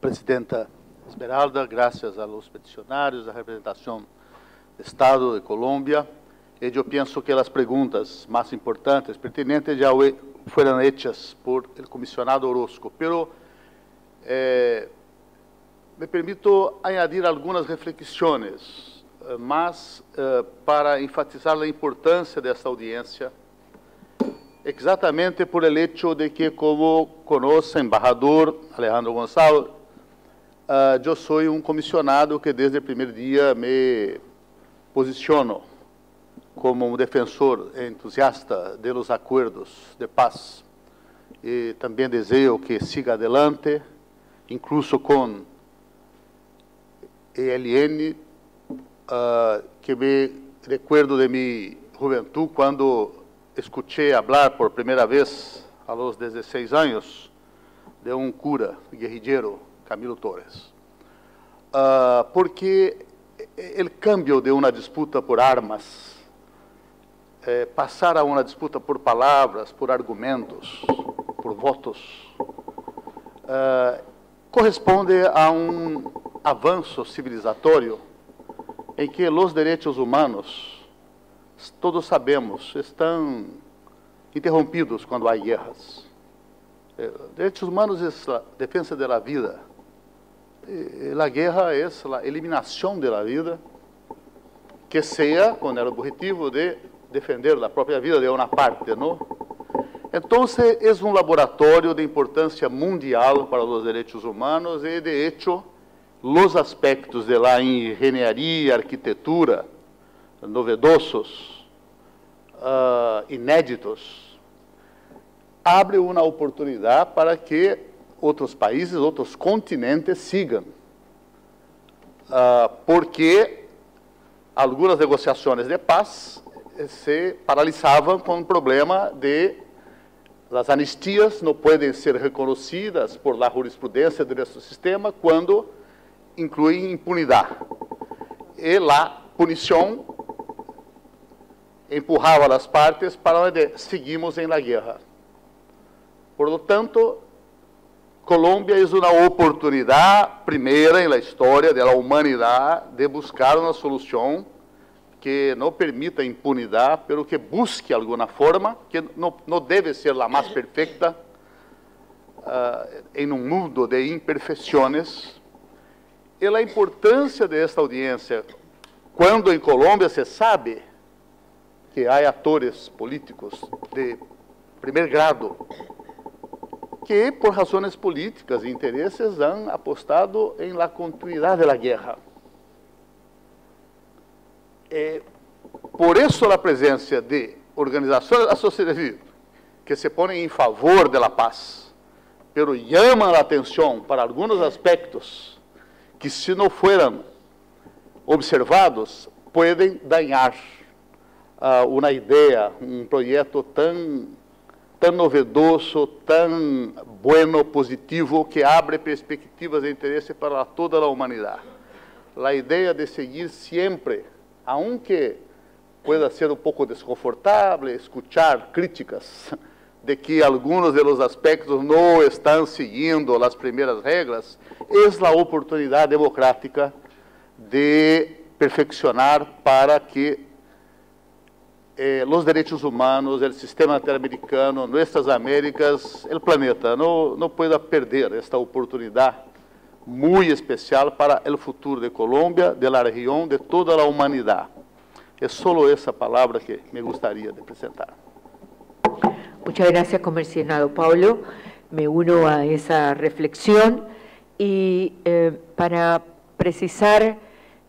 Presidenta Esmeralda, gracias a los peticionarios, a representación del Estado de Colombia. Y yo pienso que las preguntas más importantes, pertinentes, ya fueron hechas por el comisionado Orozco, pero eh, me permito añadir algunas reflexiones eh, mas uh, para enfatizar a importância dessa audiência, exatamente por el hecho de que, como conoce o embaixador Alejandro Gonçalves, uh, eu sou um comissionado que desde o primeiro dia me posiciono como um defensor entusiasta de los acordos de paz e também desejo que siga adelante, incluso com ELN, uh, que me recuerdo de mi juventud quando escuché hablar por primeira vez a los 16 anos de um cura guerrillero, Camilo Torres. Uh, porque o cambio de uma disputa por armas, eh, passar a uma disputa por palavras, por argumentos, por votos, uh, corresponde a um avanço civilizatório em que os direitos humanos, todos sabemos, estão interrompidos quando há guerras. Eh, direitos humanos é a defesa da vida. A guerra é a eliminação da vida, que seja com o objetivo de defender a própria vida de uma parte? Então, é um laboratório de importância mundial para os direitos humanos e, de hecho, os aspectos de la engenharia, arquitetura, novedosos, uh, inéditos, abre uma oportunidade para que outros países, outros continentes sigam. Uh, porque algumas negociações de paz se paralisavam com o problema de as anistias não podem ser reconhecidas por la jurisprudência de nosso sistema quando incluem impunidade. E la punição empurrava as partes para onde seguimos em la guerra. Por lo tanto, Colômbia é uma oportunidade primeira em la história da humanidade de buscar uma solução que não permita impunidade, pelo que busque alguma forma, que não, não deve ser a mais perfeita, uh, em um mundo de imperfeições, e a importância desta audiência, quando em Colômbia se sabe que há atores políticos de primeiro grado que, por razões políticas e interesses, han apostado em la continuidade da guerra. É, por isso, a presença de organizações da sociedade civil que se põem em favor da paz, pero chamam a atenção para alguns aspectos que, se não forem observados, podem dañar uh, uma ideia, um projeto tão tão novedoso, tão bueno, positivo, que abre perspectivas de interesse para toda a humanidade. A ideia de seguir sempre aunque pueda ser um pouco desconfortável escuchar críticas de que alguns de los aspectos não estão seguindo as primeiras regras, é a oportunidade democrática de perfeccionar para que eh, os direitos humanos, o sistema interamericano, nossas Américas, o planeta, não, não pueda perder esta oportunidade muito especial para o futuro de Colômbia, de la região, de toda a humanidade. É só essa palavra que me gostaria de apresentar. Muchas gracias, comisionado Pablo. Me uno a esa reflexión y eh, para precisar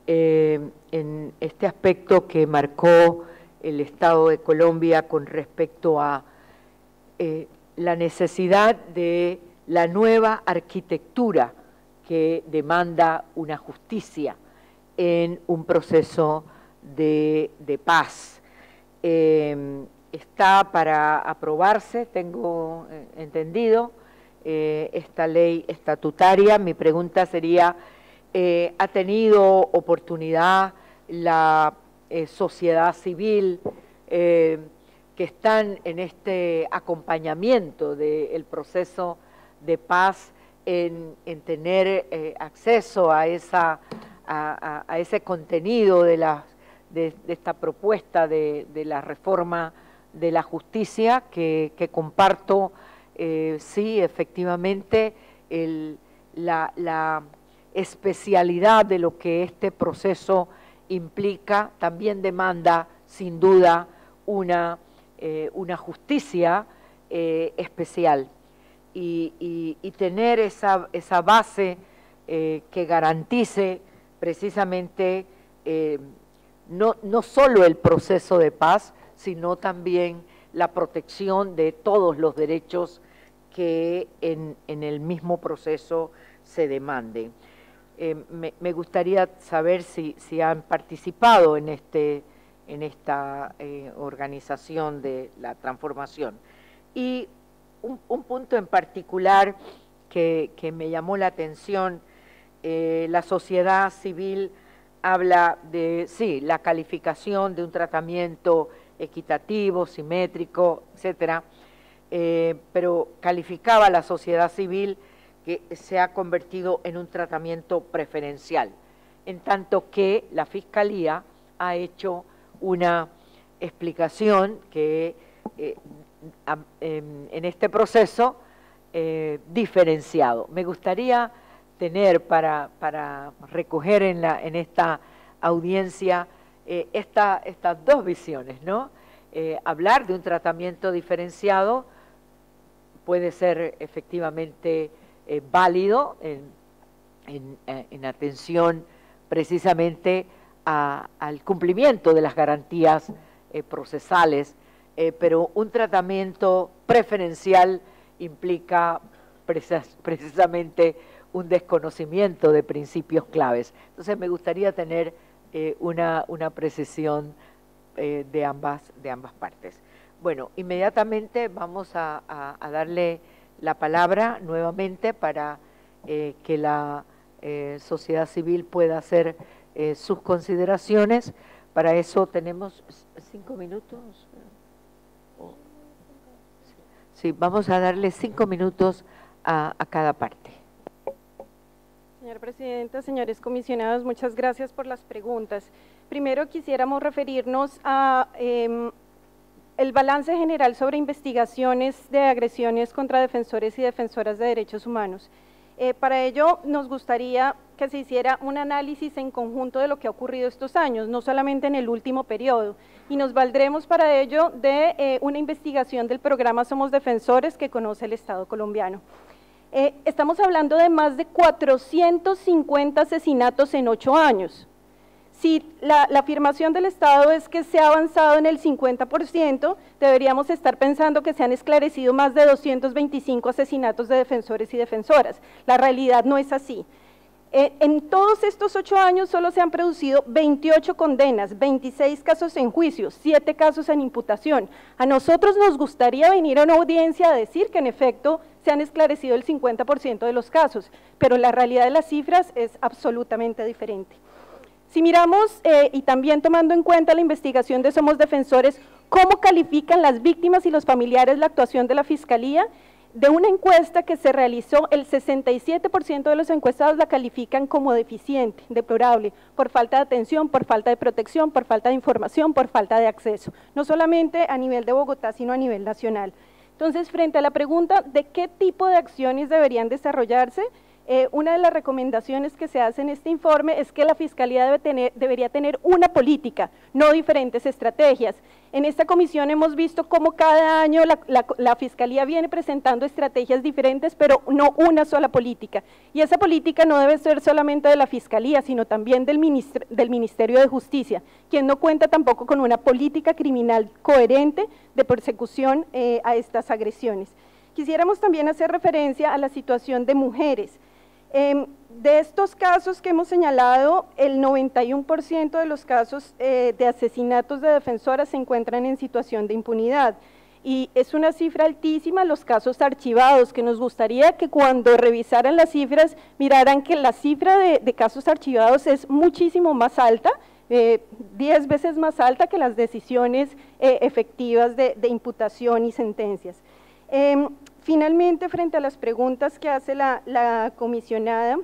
eh, en este aspecto que marcó el Estado de Colombia con respecto a eh, la necesidad de la nueva arquitectura que demanda una justicia en un proceso de, paz. Em, está para aprobarse, tengo eh, entendido, eh, esta ley estatutaria. Mi pregunta sería, eh, ¿ha tenido oportunidad la sociedad civil que están en este acompañamiento del proceso de paz en, tener eh, acceso a, esa, a, ese contenido de, la, de, esta propuesta de, la reforma de la justicia que, comparto, eh, sí, efectivamente, la, la especialidad de lo que este proceso implica también demanda, sin duda, una, eh, una justicia especial y, tener esa, esa base eh, que garantice precisamente eh, no, no solo el proceso de paz, sino también la protección de todos los derechos que en, el mismo proceso se demanden. Eh, me, gustaría saber si, si, han participado en, este, en esta organización de la transformación. Y un, punto en particular que, me llamó la atención, eh, la sociedad civil habla de, sí, la calificación de un tratamiento equitativo, simétrico, etcétera, eh, pero calificaba la sociedad civil que se ha convertido en un tratamiento preferencial, en tanto que la Fiscalía ha hecho una explicación que eh, en este proceso eh, diferenciado. Me gustaría tener para, para recoger en, la, en esta audiencia eh, esta, estas dos visiones, ¿no? hablar de un tratamiento diferenciado puede ser efectivamente válido en, en, atención precisamente al cumplimiento de las garantías eh, procesales, eh, pero un tratamiento preferencial implica precisamente un desconocimiento de principios claves. Entonces me gustaría tener eh, una, una, precisión de, ambas, de ambas partes. Bueno, inmediatamente vamos a darle la palabra nuevamente para que la sociedad civil pueda hacer sus consideraciones. Para eso tenemos cinco minutos. Sí, vamos a darle cinco minutos a, cada parte. Señora Presidenta, señores comisionados, muchas gracias por las preguntas. Primero quisiéramos referirnos a em, el balance general sobre investigaciones de agresiones contra defensores y defensoras de derechos humanos. Eh, para ello nos gustaría que se hiciera un análisis en conjunto de lo que ha ocurrido estos años, no solamente en el último periodo, y nos valdremos para ello de eh, una investigación del programa Somos Defensores que conoce el Estado colombiano. Eh, estamos hablando de más de 450 asesinatos en ocho años si la, afirmación del Estado es que se ha avanzado en el 50%, deberíamos estar pensando que se han esclarecido más de 225 asesinatos de defensores y defensoras. La realidad no es así. Eh, en todos estos ocho años solo se han producido 28 condenas, 26 casos en juicio, 7 casos en imputación. A nosotros nos gustaría venir a una audiencia a decir que en efecto se han esclarecido el 50% de los casos, pero la realidad de las cifras es absolutamente diferente. Si miramos, eh, y también tomando en cuenta la investigación de Somos Defensores, cómo califican las víctimas y los familiares la actuación de la Fiscalía, de una encuesta que se realizó, el 67% de los encuestados la califican como deficiente, deplorable, por falta de atención, por falta de protección, por falta de información, por falta de acceso, no solamente a nivel de Bogotá, sino a nivel nacional. Entonces, frente a la pregunta de qué tipo de acciones deberían desarrollarse, eh, una de las recomendaciones que se hace en este informe es que la Fiscalía debería tener una política, no diferentes estrategias. En esta comisión hemos visto cómo cada año la, Fiscalía viene presentando estrategias diferentes, pero no una sola política. Y esa política no debe ser solamente de la Fiscalía, sino también del, del Ministerio de Justicia, quien no cuenta tampoco con una política criminal coherente de persecución eh, a estas agresiones. Quisiéramos también hacer referencia a la situación de mujeres. Em, de estos casos que hemos señalado, el 91% de los casos eh, de asesinatos de defensoras se encuentran en situación de impunidad. Y es una cifra altísima los casos archivados, que nos gustaría que cuando revisaran las cifras miraran que la cifra de, casos archivados es muchísimo más alta, 10 eh, veces más alta que las decisiones eh, efectivas de, imputación y sentencias. Finalmente, frente a las preguntas que hace la, comisionada,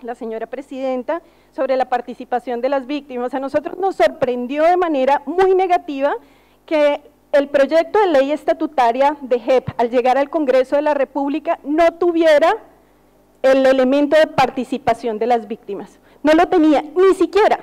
la señora presidenta, sobre la participación de las víctimas, a nosotros nos sorprendió de manera muy negativa que el proyecto de ley estatutaria de JEP, al llegar al Congreso de la República, no tuviera el elemento de participación de las víctimas. No lo tenía, ni siquiera.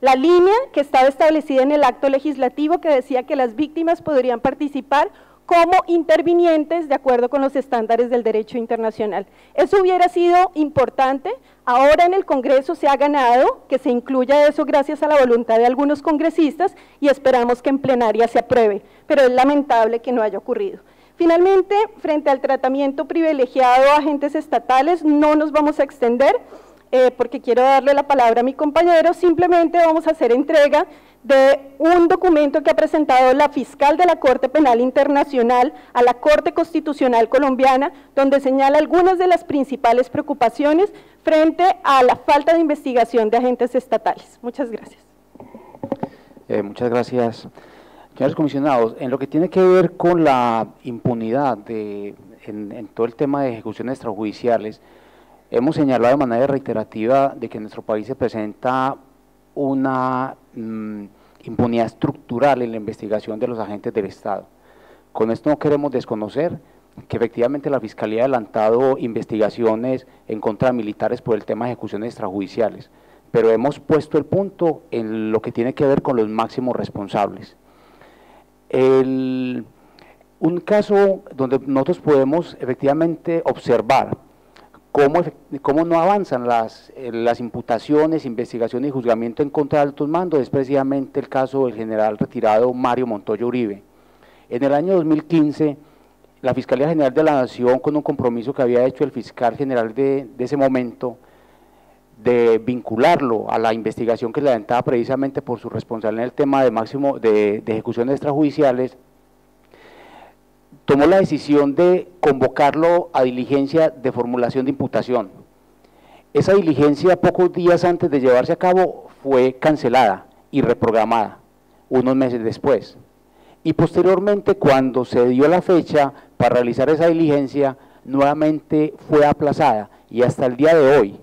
La línea que estaba establecida en el acto legislativo que decía que las víctimas podrían participar como intervinientes de acuerdo con los estándares del derecho internacional. Eso hubiera sido importante. Ahora en el Congreso se ha ganado que se incluya eso gracias a la voluntad de algunos congresistas y esperamos que en plenaria se apruebe, pero es lamentable que no haya ocurrido. Finalmente, frente al tratamiento privilegiado a agentes estatales, no nos vamos a extender eh, porque quiero darle la palabra a mi compañero, simplemente vamos a hacer entrega de un documento que ha presentado la fiscal de la Corte Penal Internacional a la Corte Constitucional Colombiana, donde señala algunas de las principales preocupaciones frente a la falta de investigación de agentes estatales. Muchas gracias. Eh, muchas gracias. Señores comisionados, en lo que tiene que ver con la impunidad de, en, todo el tema de ejecuciones extrajudiciales, hemos señalado de manera reiterativa de que en nuestro país se presenta una mm, impunidad estructural en la investigación de los agentes del Estado. Con esto no queremos desconocer que efectivamente la Fiscalía ha adelantado investigaciones en contra de militares por el tema de ejecuciones extrajudiciales, pero hemos puesto el punto en lo que tiene que ver con los máximos responsables. un caso donde nosotros podemos efectivamente observar cómo, cómo no avanzan las, las imputaciones, investigaciones y juzgamiento en contra de altos mandos es precisamente el caso del general retirado Mario Montoya Uribe. En el año 2015, la Fiscalía General de la Nación, con un compromiso que había hecho el fiscal general de, ese momento, de vincularlo a la investigación que le adelantaba precisamente por su responsabilidad en el tema de máximo de, ejecuciones extrajudiciales, tomó la decisión de convocarlo a diligencia de formulación de imputación. Esa diligencia, pocos días antes de llevarse a cabo, fue cancelada y reprogramada, unos meses después y posteriormente cuando se dio la fecha para realizar esa diligencia, nuevamente fue aplazada y hasta el día de hoy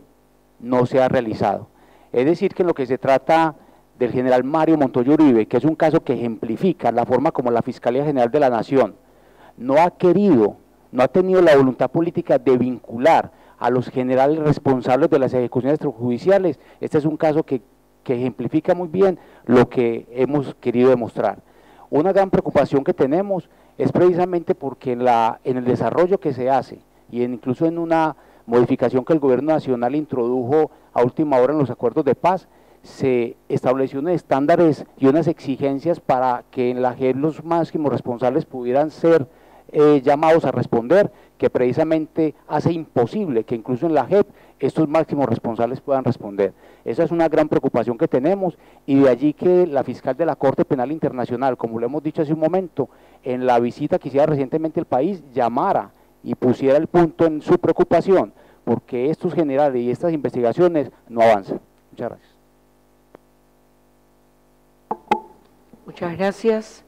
no se ha realizado. Es decir, que en lo que se trata del general Mario Montoyo Uribe, que es un caso que ejemplifica la forma como la Fiscalía General de la Nación no ha querido, no ha tenido la voluntad política de vincular a los generales responsables de las ejecuciones extrajudiciales, este es un caso que, que ejemplifica muy bien lo que hemos querido demostrar. Una gran preocupación que tenemos es precisamente porque en, la, en el desarrollo que se hace y incluso en una modificación que el gobierno nacional introdujo a última hora en los acuerdos de paz, se estableció unos estándares y unas exigencias para que en la JEP los máximos responsables pudieran ser eh, llamados a responder, que precisamente hace imposible que incluso en la JEP estos máximos responsables puedan responder. Esa es una gran preocupación que tenemos y de allí que la fiscal de la Corte Penal Internacional, como lo hemos dicho hace un momento, en la visita que hiciera recientemente el país, llamara y pusiera el punto en su preocupación, porque estos generales y estas investigaciones no avanzan. Muchas gracias. Muchas gracias.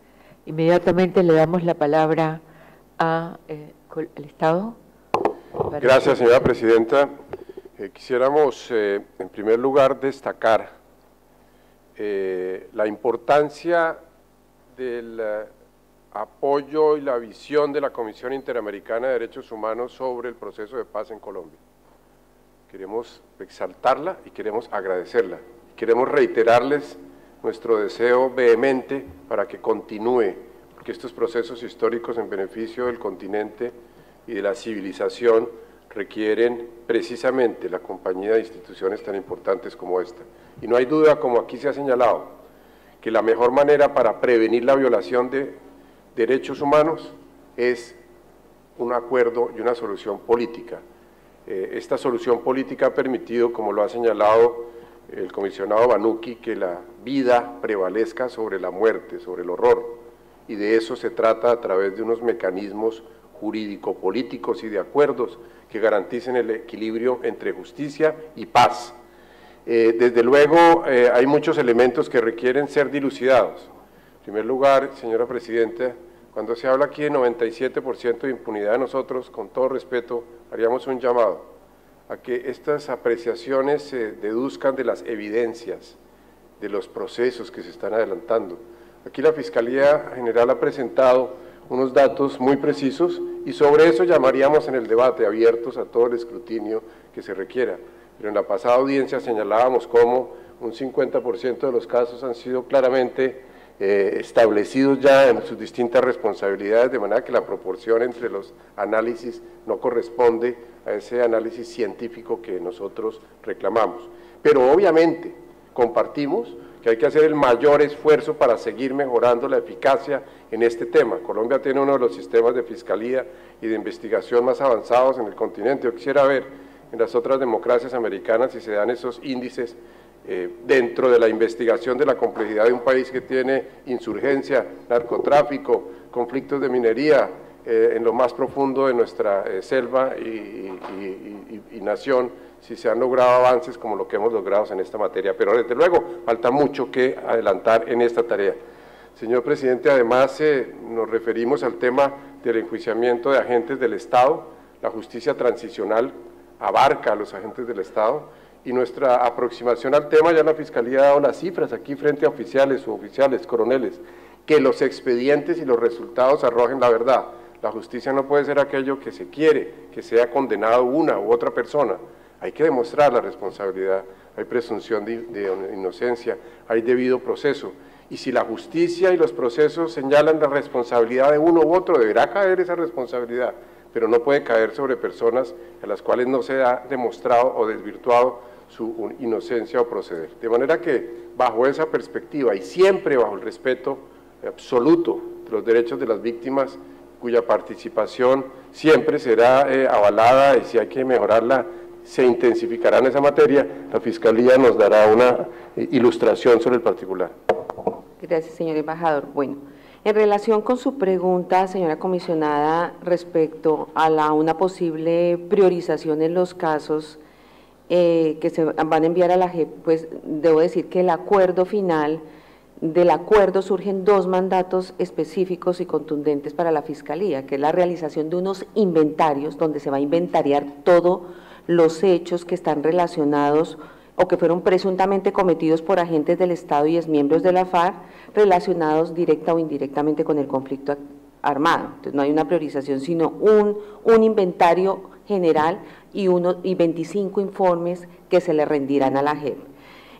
Inmediatamente le damos la palabra eh, Estado. Gracias, señora Presidenta. Eh, quisiéramos, eh, en primer lugar, destacar la importancia del apoyo y la visión de la Comisión Interamericana de Derechos Humanos sobre el proceso de paz en Colombia. Queremos exaltarla y queremos agradecerla. Queremos reiterarles nuestro deseo vehemente para que continúe, porque estos procesos históricos en beneficio del continente y de la civilización requieren precisamente la compañía de instituciones tan importantes como esta. Y no hay duda, como aquí se ha señalado, que la mejor manera para prevenir la violación de derechos humanos es un acuerdo y una solución política. Eh, esta solución política ha permitido, como lo ha señalado el comisionado Banuki, que la vida prevalezca sobre la muerte, sobre el horror, y de eso se trata a través de unos mecanismos jurídico-políticos y de acuerdos que garanticen el equilibrio entre justicia y paz. Eh, desde luego, eh, hay muchos elementos que requieren ser dilucidados. En primer lugar, señora Presidenta, cuando se habla aquí de 97% de impunidad, nosotros, con todo respeto, haríamos un llamado a que estas apreciaciones se deduzcan de las evidencias, de los procesos que se están adelantando. Aquí la Fiscalía General ha presentado unos datos muy precisos y sobre eso llamaríamos en el debate abiertos a todo el escrutinio que se requiera. Pero en la pasada audiencia señalábamos cómo un 50% de los casos han sido claramente eh, establecidos ya en sus distintas responsabilidades, de manera que la proporción entre los análisis no corresponde a ese análisis científico que nosotros reclamamos. Pero obviamente compartimos que hay que hacer el mayor esfuerzo para seguir mejorando la eficacia en este tema. Colombia tiene uno de los sistemas de fiscalía y de investigación más avanzados en el continente. Yo quisiera ver en las otras democracias americanas si se dan esos índices eh, dentro de la investigación de la complejidad de un país que tiene insurgencia, narcotráfico, conflictos de minería, eh, en lo más profundo de nuestra eh, selva y, y nación si se han logrado avances como lo que hemos logrado en esta materia, pero desde luego falta mucho que adelantar en esta tarea. Señor presidente, además eh, nos referimos al tema del enjuiciamiento de agentes del Estado. La justicia transicional abarca a los agentes del Estado y nuestra aproximación al tema, ya la Fiscalía ha dado las cifras aquí frente a oficiales, suboficiales, coroneles, que los expedientes y los resultados arrojen la verdad. La justicia no puede ser aquello que se quiere, que sea condenado una u otra persona. Hay que demostrar la responsabilidad, hay presunción de, inocencia, hay debido proceso. Y si la justicia y los procesos señalan la responsabilidad de uno u otro, deberá caer esa responsabilidad, pero no puede caer sobre personas a las cuales no se ha demostrado o desvirtuado su inocencia o proceder. De manera que bajo esa perspectiva y siempre bajo el respeto absoluto de los derechos de las víctimas, cuya participación siempre será eh, avalada y si hay que mejorarla, se intensificará en esa materia, la Fiscalía nos dará una eh, ilustración sobre el particular. Gracias, señor embajador. Bueno, en relación con su pregunta, señora comisionada, respecto a la, una posible priorización en los casos eh, que se van a enviar a la JEP, pues debo decir que el acuerdo final del acuerdo surgen dos mandatos específicos y contundentes para la Fiscalía, que es la realización de unos inventarios donde se va a inventariar todos los hechos que están relacionados o que fueron presuntamente cometidos por agentes del Estado y exmiembros de la FARC relacionados directa o indirectamente con el conflicto armado. Entonces no hay una priorización, sino un, un inventario general y, uno, y 25 informes que se le rendirán a la JEP.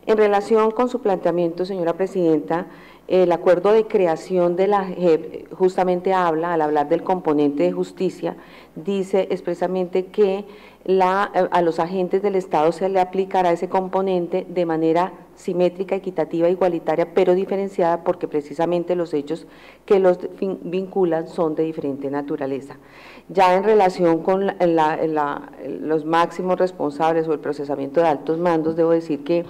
En relación con su planteamiento, señora Presidenta, el acuerdo de creación de la JEP justamente habla, al hablar del componente de justicia, dice expresamente que a los agentes del Estado se le aplicará ese componente de manera simétrica, equitativa, igualitaria, pero diferenciada porque precisamente los hechos que los vinculan son de diferente naturaleza. Ya en relación con los máximos responsables o el procesamiento de altos mandos, debo decir que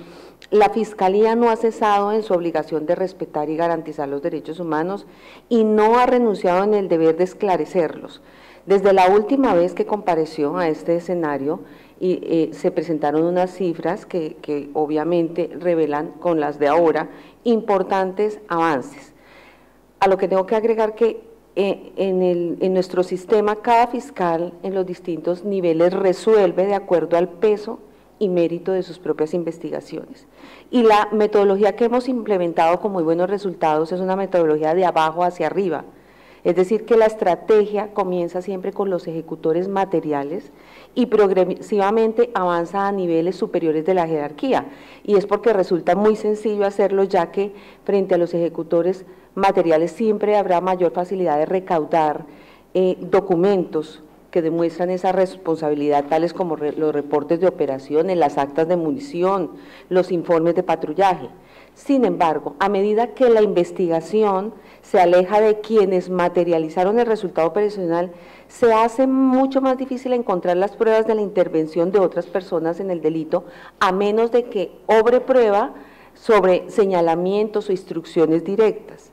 la Fiscalía no ha cesado en su obligación de respetar y garantizar los derechos humanos y no ha renunciado en el deber de esclarecerlos. Desde la última vez que compareció a este escenario, y, eh, se presentaron unas cifras que, obviamente revelan con las de ahora importantes avances. A lo que tengo que agregar que eh, en, en nuestro sistema cada fiscal en los distintos niveles resuelve de acuerdo al peso y mérito de sus propias investigaciones. Y la metodología que hemos implementado con muy buenos resultados es una metodología de abajo hacia arriba, es decir, que la estrategia comienza siempre con los ejecutores materiales y progresivamente avanza a niveles superiores de la jerarquía. Y es porque resulta muy sencillo hacerlo ya que frente a los ejecutores materiales siempre habrá mayor facilidad de recaudar eh, documentos que demuestran esa responsabilidad, tales como los reportes de operaciones, las actas de munición, los informes de patrullaje. Sin embargo, a medida que la investigación se aleja de quienes materializaron el resultado operacional, se hace mucho más difícil encontrar las pruebas de la intervención de otras personas en el delito, a menos de que obre prueba sobre señalamientos o instrucciones directas.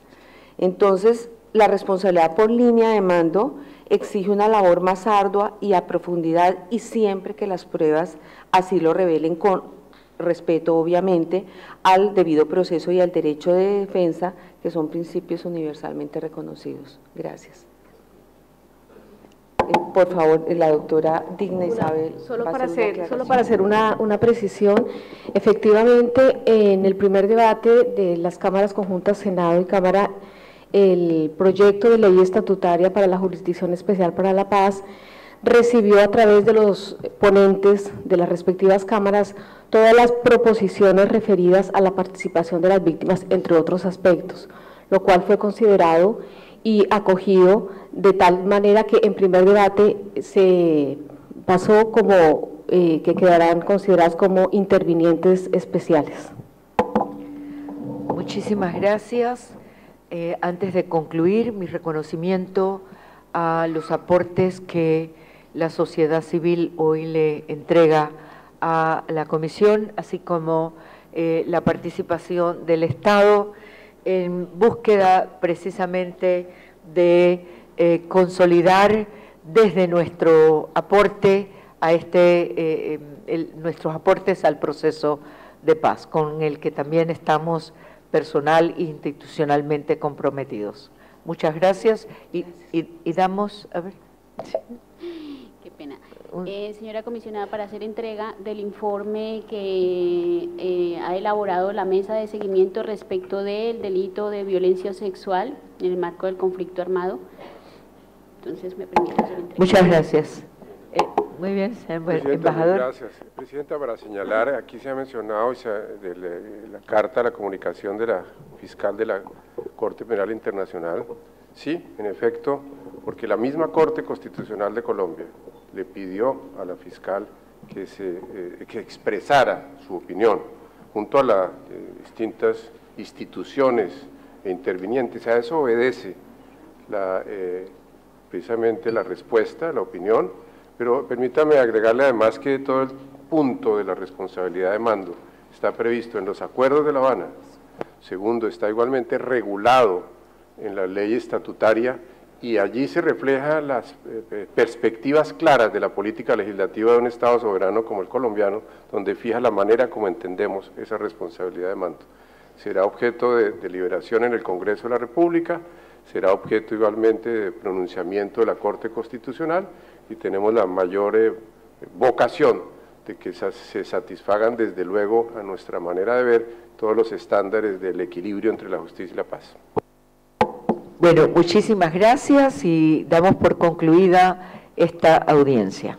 Entonces, la responsabilidad por línea de mando exige una labor más ardua y a profundidad y siempre que las pruebas así lo revelen con respeto obviamente al debido proceso y al derecho de defensa que son principios universalmente reconocidos. Gracias. Eh, por favor, la doctora Digna Isabel. Solo para hacer, solo para hacer una, una, precisión, efectivamente en el primer debate de las cámaras conjuntas Senado y Cámara el proyecto de ley estatutaria para la Jurisdicción Especial para la Paz recibió a través de los ponentes de las respectivas cámaras todas las proposiciones referidas a la participación de las víctimas, entre otros aspectos, lo cual fue considerado y acogido de tal manera que en primer debate se pasó como eh, que quedarán consideradas como intervinientes especiales. Muchísimas gracias. Eh, antes de concluir, mi reconocimiento a los aportes que la sociedad civil hoy le entrega a la Comisión, así como eh, la participación del Estado en búsqueda precisamente de eh, consolidar desde nuestro aporte a este, nuestros aportes al proceso de paz, con el que también estamos personal e institucionalmente comprometidos. Muchas gracias y, y damos, a ver. Qué pena. Eh, señora comisionada, para hacer entrega del informe que eh, ha elaborado la mesa de seguimiento respecto del delito de violencia sexual en el marco del conflicto armado. Entonces, me permite hacer entrega. Muchas gracias. Eh, muy bien, señor embajador. Gracias. Presidenta, para señalar, aquí se ha mencionado de la, la carta, la comunicación de la fiscal de la Corte Penal Internacional. Sí, en efecto, porque la misma Corte Constitucional de Colombia le pidió a la fiscal que, se, eh, que expresara su opinión junto a las eh, distintas instituciones e intervinientes. A eso obedece eh, precisamente la respuesta, la opinión, pero permítame agregarle además que todo el punto de la responsabilidad de mando está previsto en los acuerdos de La Habana. Segundo, está igualmente regulado en la ley estatutaria y allí se reflejan las eh, eh, perspectivas claras de la política legislativa de un Estado soberano como el colombiano, donde fija la manera como entendemos esa responsabilidad de mando. Será objeto de deliberación en el Congreso de la República, será objeto igualmente de pronunciamiento de la Corte Constitucional y tenemos la mayor eh, vocación de que se satisfagan desde luego a nuestra manera de ver todos los estándares del equilibrio entre la justicia y la paz. Bueno, muchísimas gracias y damos por concluida esta audiencia.